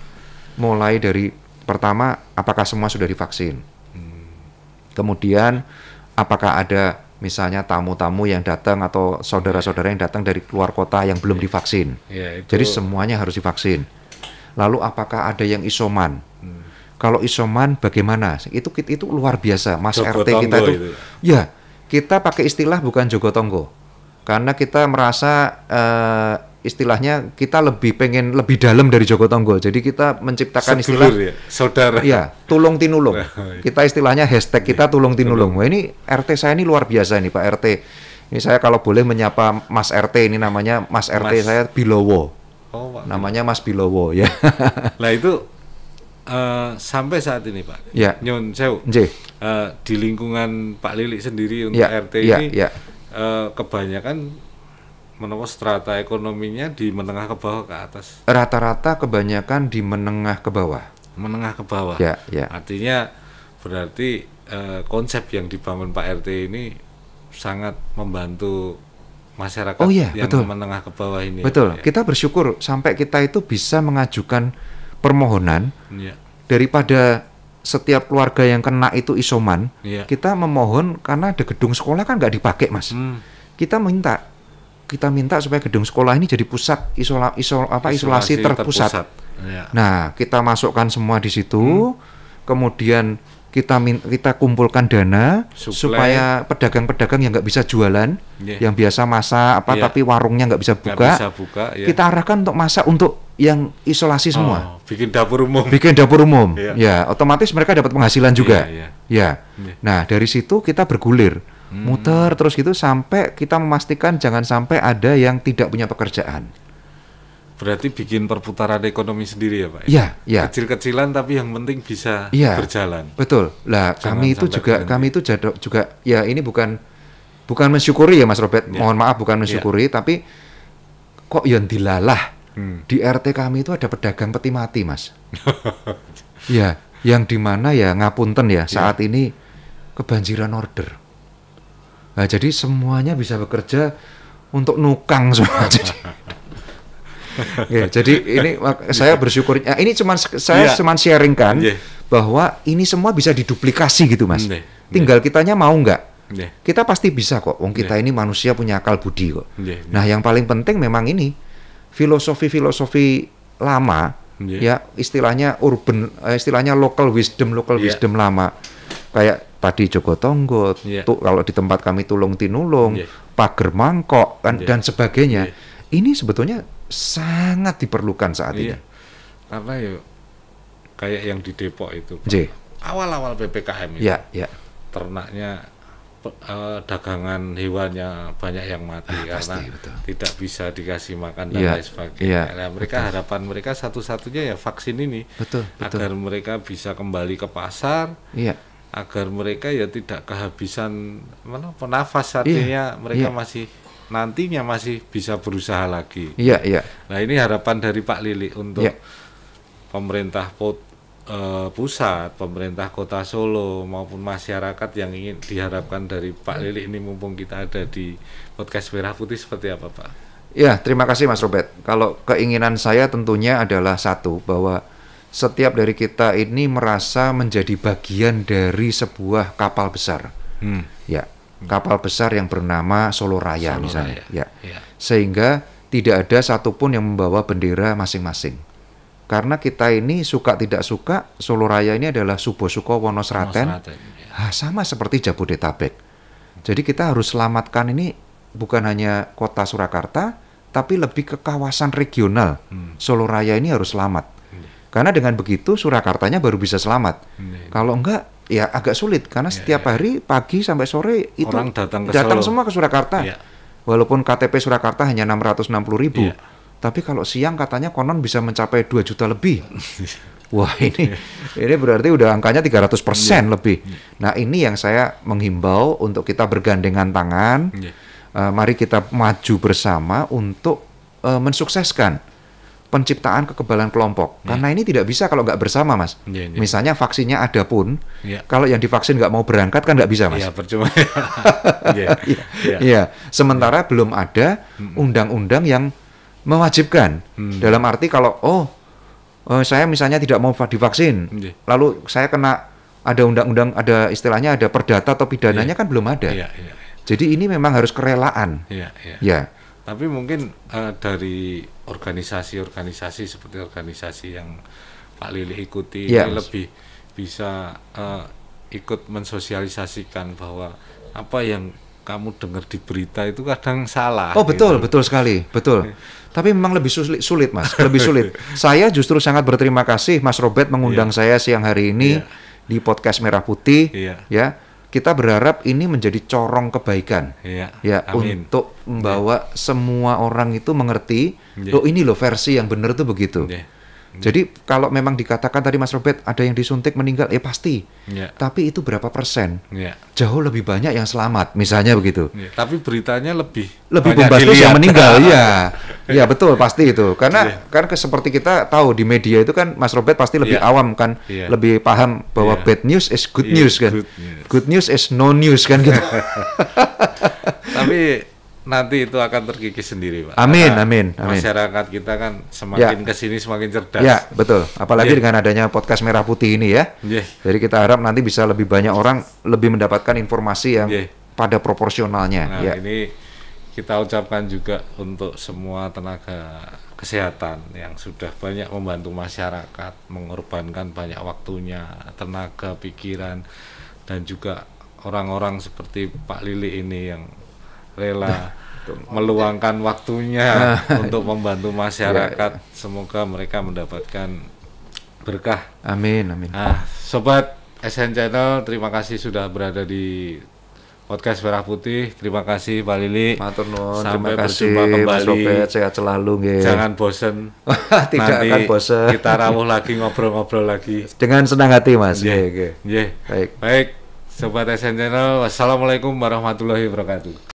Speaker 2: Mulai dari pertama apakah semua sudah divaksin? Kemudian apakah ada misalnya tamu-tamu yang datang atau saudara-saudara yang datang dari luar kota yang belum divaksin?
Speaker 3: Ya, itu,
Speaker 2: Jadi semuanya harus divaksin. Lalu apakah ada yang isoman?
Speaker 3: Hmm.
Speaker 2: Kalau isoman bagaimana? Itu itu luar biasa. Mas
Speaker 3: Jogo
Speaker 2: RT kita itu,
Speaker 3: itu.
Speaker 2: ya kita pakai istilah bukan jogo tonggo, karena kita merasa eh, istilahnya kita lebih pengen lebih dalam dari Joko Tonggo. Jadi kita menciptakan istilah
Speaker 3: Sedulur ya, saudara.
Speaker 2: Iya, tulung tinulung.
Speaker 3: Nah, iya.
Speaker 2: Kita istilahnya hashtag kita tulung tinulung. Wah ini RT saya ini luar biasa ini Pak RT. Ini saya kalau boleh menyapa Mas RT ini namanya Mas RT
Speaker 3: Mas.
Speaker 2: saya Bilowo.
Speaker 3: Oh, Pak.
Speaker 2: Namanya Mas Bilowo ya.
Speaker 3: Lah itu eh, sampai saat ini Pak.
Speaker 2: Ya.
Speaker 3: Nyon Sewu. Eh, di lingkungan Pak Lilik sendiri untuk
Speaker 2: Ya,
Speaker 3: RT
Speaker 2: ya,
Speaker 3: ini
Speaker 2: ya.
Speaker 3: eh, kebanyakan menurut strata ekonominya di menengah ke bawah ke atas,
Speaker 2: Rata-rata kebanyakan di menengah ke bawah.
Speaker 3: menengah ke bawah.
Speaker 2: Ya, ya.
Speaker 3: Artinya berarti eh, konsep yang dibangun Pak RT ini sangat membantu masyarakat
Speaker 2: Oh iya,
Speaker 3: yang
Speaker 2: betul.
Speaker 3: menengah ke bawah ini.
Speaker 2: Betul.
Speaker 3: Ya,
Speaker 2: Kita bersyukur sampai kita itu bisa mengajukan permohonan
Speaker 3: ya,
Speaker 2: daripada setiap keluarga yang kena itu isoman,
Speaker 3: ya.
Speaker 2: kita memohon karena ada gedung sekolah kan nggak dipakai, Mas.
Speaker 3: Hmm,
Speaker 2: Kita minta kita minta supaya gedung sekolah ini jadi pusat isola, isol apa isolasi, terpusat.
Speaker 3: Ya.
Speaker 2: Nah, kita masukkan semua di situ,
Speaker 3: Hmm.
Speaker 2: kemudian kita min- kita kumpulkan dana
Speaker 3: Suplai.
Speaker 2: supaya pedagang-pedagang yang nggak bisa jualan,
Speaker 3: Iya.
Speaker 2: yang biasa masak apa
Speaker 3: Iya.
Speaker 2: tapi warungnya nggak bisa buka,
Speaker 3: bisa buka ya.
Speaker 2: kita arahkan untuk masak untuk yang isolasi semua.
Speaker 3: Oh, bikin dapur umum.
Speaker 2: Bikin dapur umum,
Speaker 3: Iya.
Speaker 2: ya otomatis mereka dapat penghasilan juga,
Speaker 3: Iya,
Speaker 2: ya.
Speaker 3: Iya.
Speaker 2: Nah dari situ kita bergulir,
Speaker 3: Hmm.
Speaker 2: muter terus gitu sampai kita memastikan jangan sampai ada yang tidak punya pekerjaan.
Speaker 3: Berarti bikin perputaran ekonomi sendiri ya Pak?
Speaker 2: Ya, ya.
Speaker 3: Kecil-kecilan tapi yang penting bisa
Speaker 2: Iya.
Speaker 3: berjalan.
Speaker 2: Betul. Lah kami itu juga
Speaker 3: berhenti.
Speaker 2: kami itu jado- juga ya ini bukan bukan mensyukuri ya Mas Robert.
Speaker 3: Ya.
Speaker 2: Mohon maaf bukan mensyukuri tapi kok yang dilalah
Speaker 3: Hmm.
Speaker 2: di RT kami itu ada pedagang peti mati Mas. ya, yang di mana ya ngapunten ya saat ini kebanjiran order. Nah, jadi semuanya bisa bekerja untuk nukang semua. jadi, Ya, jadi ini saya bersyukur. Ya, ini cuman saya
Speaker 3: Iya.
Speaker 2: cuman sharing kan
Speaker 3: Iya.
Speaker 2: bahwa ini semua bisa diduplikasi gitu mas.
Speaker 3: Iya.
Speaker 2: Tinggal kitanya mau nggak?
Speaker 3: Iya.
Speaker 2: Kita pasti bisa kok. Wong kita ini manusia punya akal budi kok.
Speaker 3: Iya, iya.
Speaker 2: Nah yang paling penting memang ini filosofi-filosofi lama
Speaker 3: Iya.
Speaker 2: ya istilahnya urban, eh, istilahnya local wisdom, local
Speaker 3: Iya.
Speaker 2: wisdom lama. Kayak tadi Joko Tonggo,
Speaker 3: Iya.
Speaker 2: tuh kalau di tempat kami tulung tinulung,
Speaker 3: Iya.
Speaker 2: pager mangkok kan,
Speaker 3: Iya.
Speaker 2: dan sebagainya.
Speaker 3: Iya.
Speaker 2: Ini sebetulnya sangat diperlukan saat ini.
Speaker 3: Iya. Karena ya kayak yang di Depok itu.
Speaker 2: J.
Speaker 3: Awal-awal PPKM itu
Speaker 2: Ya, ya.
Speaker 3: ternaknya eh, dagangan hewannya banyak yang mati
Speaker 2: Ah,
Speaker 3: karena
Speaker 2: pasti, betul.
Speaker 3: tidak bisa dikasih makan dan
Speaker 2: Iya,
Speaker 3: lain sebagainya.
Speaker 2: iya,
Speaker 3: Nah, mereka harapan mereka satu-satunya ya vaksin ini
Speaker 2: Betul, betul.
Speaker 3: agar mereka bisa kembali ke pasar
Speaker 2: Iya.
Speaker 3: Agar mereka ya tidak kehabisan mana penafas artinya mereka
Speaker 2: iya.
Speaker 3: masih nantinya masih bisa berusaha lagi.
Speaker 2: Iya, iya.
Speaker 3: Nah ini harapan dari Pak Lili untuk
Speaker 2: Iya.
Speaker 3: pemerintah pot, eh, pusat, pemerintah kota Solo maupun masyarakat yang ingin diharapkan dari Pak Lili ini mumpung kita ada di podcast Merah Putih seperti apa Pak?
Speaker 2: Ya, terima kasih Mas Robert. Kalau keinginan saya tentunya adalah satu bahwa setiap dari kita ini merasa menjadi bagian dari sebuah kapal besar.
Speaker 3: Hmm.
Speaker 2: Ya, kapal besar yang bernama Solo Raya
Speaker 3: Solo
Speaker 2: misalnya.
Speaker 3: Raya.
Speaker 2: Ya.
Speaker 3: Ya.
Speaker 2: Sehingga tidak ada satupun yang membawa bendera masing-masing. Karena kita ini suka tidak suka Solo Raya ini adalah Subo Suko Wonosraten.
Speaker 3: Wonosraten, ya.
Speaker 2: Ah, sama seperti Jabodetabek. Jadi kita harus selamatkan ini bukan hanya kota Surakarta, tapi lebih ke kawasan regional.
Speaker 3: Hmm.
Speaker 2: Solo Raya ini harus selamat. Karena dengan begitu Surakartanya baru bisa selamat.
Speaker 3: Hmm.
Speaker 2: Kalau enggak, ya agak sulit karena setiap hari pagi sampai sore itu
Speaker 3: Ya, Orang datang ke
Speaker 2: datang
Speaker 3: Solo.
Speaker 2: semua ke Surakarta.
Speaker 3: Iya.
Speaker 2: Walaupun KTP Surakarta hanya 660 ribu,
Speaker 3: Iya.
Speaker 2: tapi kalau siang katanya konon bisa mencapai 2 juta lebih. Wah ini ini berarti udah angkanya 300%
Speaker 3: Iya.
Speaker 2: lebih. Nah ini yang saya menghimbau untuk kita bergandengan tangan. Eh, mari kita maju bersama untuk eh, mensukseskan penciptaan kekebalan kelompok. Karena ini tidak bisa kalau nggak bersama, mas.
Speaker 3: Iya, iya.
Speaker 2: Misalnya vaksinnya ada pun,
Speaker 3: Iya.
Speaker 2: kalau yang divaksin nggak mau berangkat kan nggak bisa, mas.
Speaker 3: Iya percuma. Iya. Iya.
Speaker 2: Iya, sementara belum ada undang-undang yang mewajibkan.
Speaker 3: Hmm.
Speaker 2: Dalam arti kalau oh eh, saya misalnya tidak mau va- divaksin,
Speaker 3: Iya.
Speaker 2: lalu saya kena ada undang-undang, ada istilahnya ada perdata atau pidananya kan belum ada.
Speaker 3: Iya, iya.
Speaker 2: Jadi ini memang harus kerelaan.
Speaker 3: Iya, iya.
Speaker 2: Ya,
Speaker 3: Tapi mungkin eh, dari organisasi-organisasi seperti organisasi yang Pak Lili ikuti
Speaker 2: Iya,
Speaker 3: ini lebih bisa eh, ikut mensosialisasikan bahwa apa yang kamu dengar di berita itu kadang salah.
Speaker 2: Oh betul,
Speaker 3: gitu.
Speaker 2: betul sekali, betul. Tapi memang lebih sulit, sulit mas, lebih sulit. saya justru sangat berterima kasih Mas Robert mengundang saya siang hari ini
Speaker 3: Iya.
Speaker 2: di podcast Merah Putih.
Speaker 3: Iya.
Speaker 2: Ya, kita berharap ini menjadi corong kebaikan.
Speaker 3: Iya.
Speaker 2: Ya,
Speaker 3: Amin.
Speaker 2: untuk membawa semua orang itu mengerti,
Speaker 3: Iya.
Speaker 2: loh ini loh versi yang benar tuh begitu.
Speaker 3: Iya.
Speaker 2: Jadi kalau memang dikatakan tadi Mas Robert ada yang disuntik meninggal, ya pasti.
Speaker 3: Iya.
Speaker 2: Tapi itu berapa persen?
Speaker 3: Iya.
Speaker 2: Jauh lebih banyak yang selamat, misalnya begitu.
Speaker 3: Iya. Tapi beritanya lebih
Speaker 2: lebih bombastis yang meninggal iya iya betul pasti itu karena kan ke- seperti kita tahu di media itu kan Mas Robert pasti lebih
Speaker 3: Iya.
Speaker 2: awam kan
Speaker 3: Iya.
Speaker 2: lebih paham bahwa
Speaker 3: Iya.
Speaker 2: bad news is good
Speaker 3: Iya,
Speaker 2: news kan
Speaker 3: good news.
Speaker 2: good news is no news kan gitu
Speaker 3: Tapi nanti itu akan terkikis sendiri, Pak.
Speaker 2: Amin,
Speaker 3: Karena
Speaker 2: amin, amin.
Speaker 3: Masyarakat kita kan semakin ke sini semakin cerdas.
Speaker 2: ya betul apalagi
Speaker 3: Iya.
Speaker 2: dengan adanya podcast merah putih ini ya
Speaker 3: Iya.
Speaker 2: jadi kita harap nanti bisa lebih banyak orang lebih mendapatkan informasi yang
Speaker 3: Iya.
Speaker 2: pada proporsionalnya
Speaker 3: Nah,
Speaker 2: ya
Speaker 3: ini kita ucapkan juga untuk semua tenaga kesehatan yang sudah banyak membantu masyarakat, mengorbankan banyak waktunya, tenaga, pikiran, dan juga orang-orang seperti Pak Lili ini yang rela meluangkan waktunya untuk membantu masyarakat. Semoga mereka mendapatkan berkah.
Speaker 2: amin amin
Speaker 3: Nah, sobat SN Channel, terima kasih sudah berada di podcast Merah Putih. Terima kasih Pak Lili.
Speaker 2: Matur nuwun,
Speaker 3: Sampai
Speaker 2: terima kasih
Speaker 3: berjumpa
Speaker 2: Mas
Speaker 3: kembali.
Speaker 2: Robert, sehat selalu nggih.
Speaker 3: Jangan bosen.
Speaker 2: Tidak
Speaker 3: Nanti
Speaker 2: akan bosen.
Speaker 3: Kita rawuh lagi ngobrol-ngobrol lagi.
Speaker 2: Dengan senang hati Mas. Nggih.
Speaker 3: Nggih.
Speaker 2: Baik.
Speaker 3: Baik, sobat SN Channel. Wassalamualaikum warahmatullahi wabarakatuh.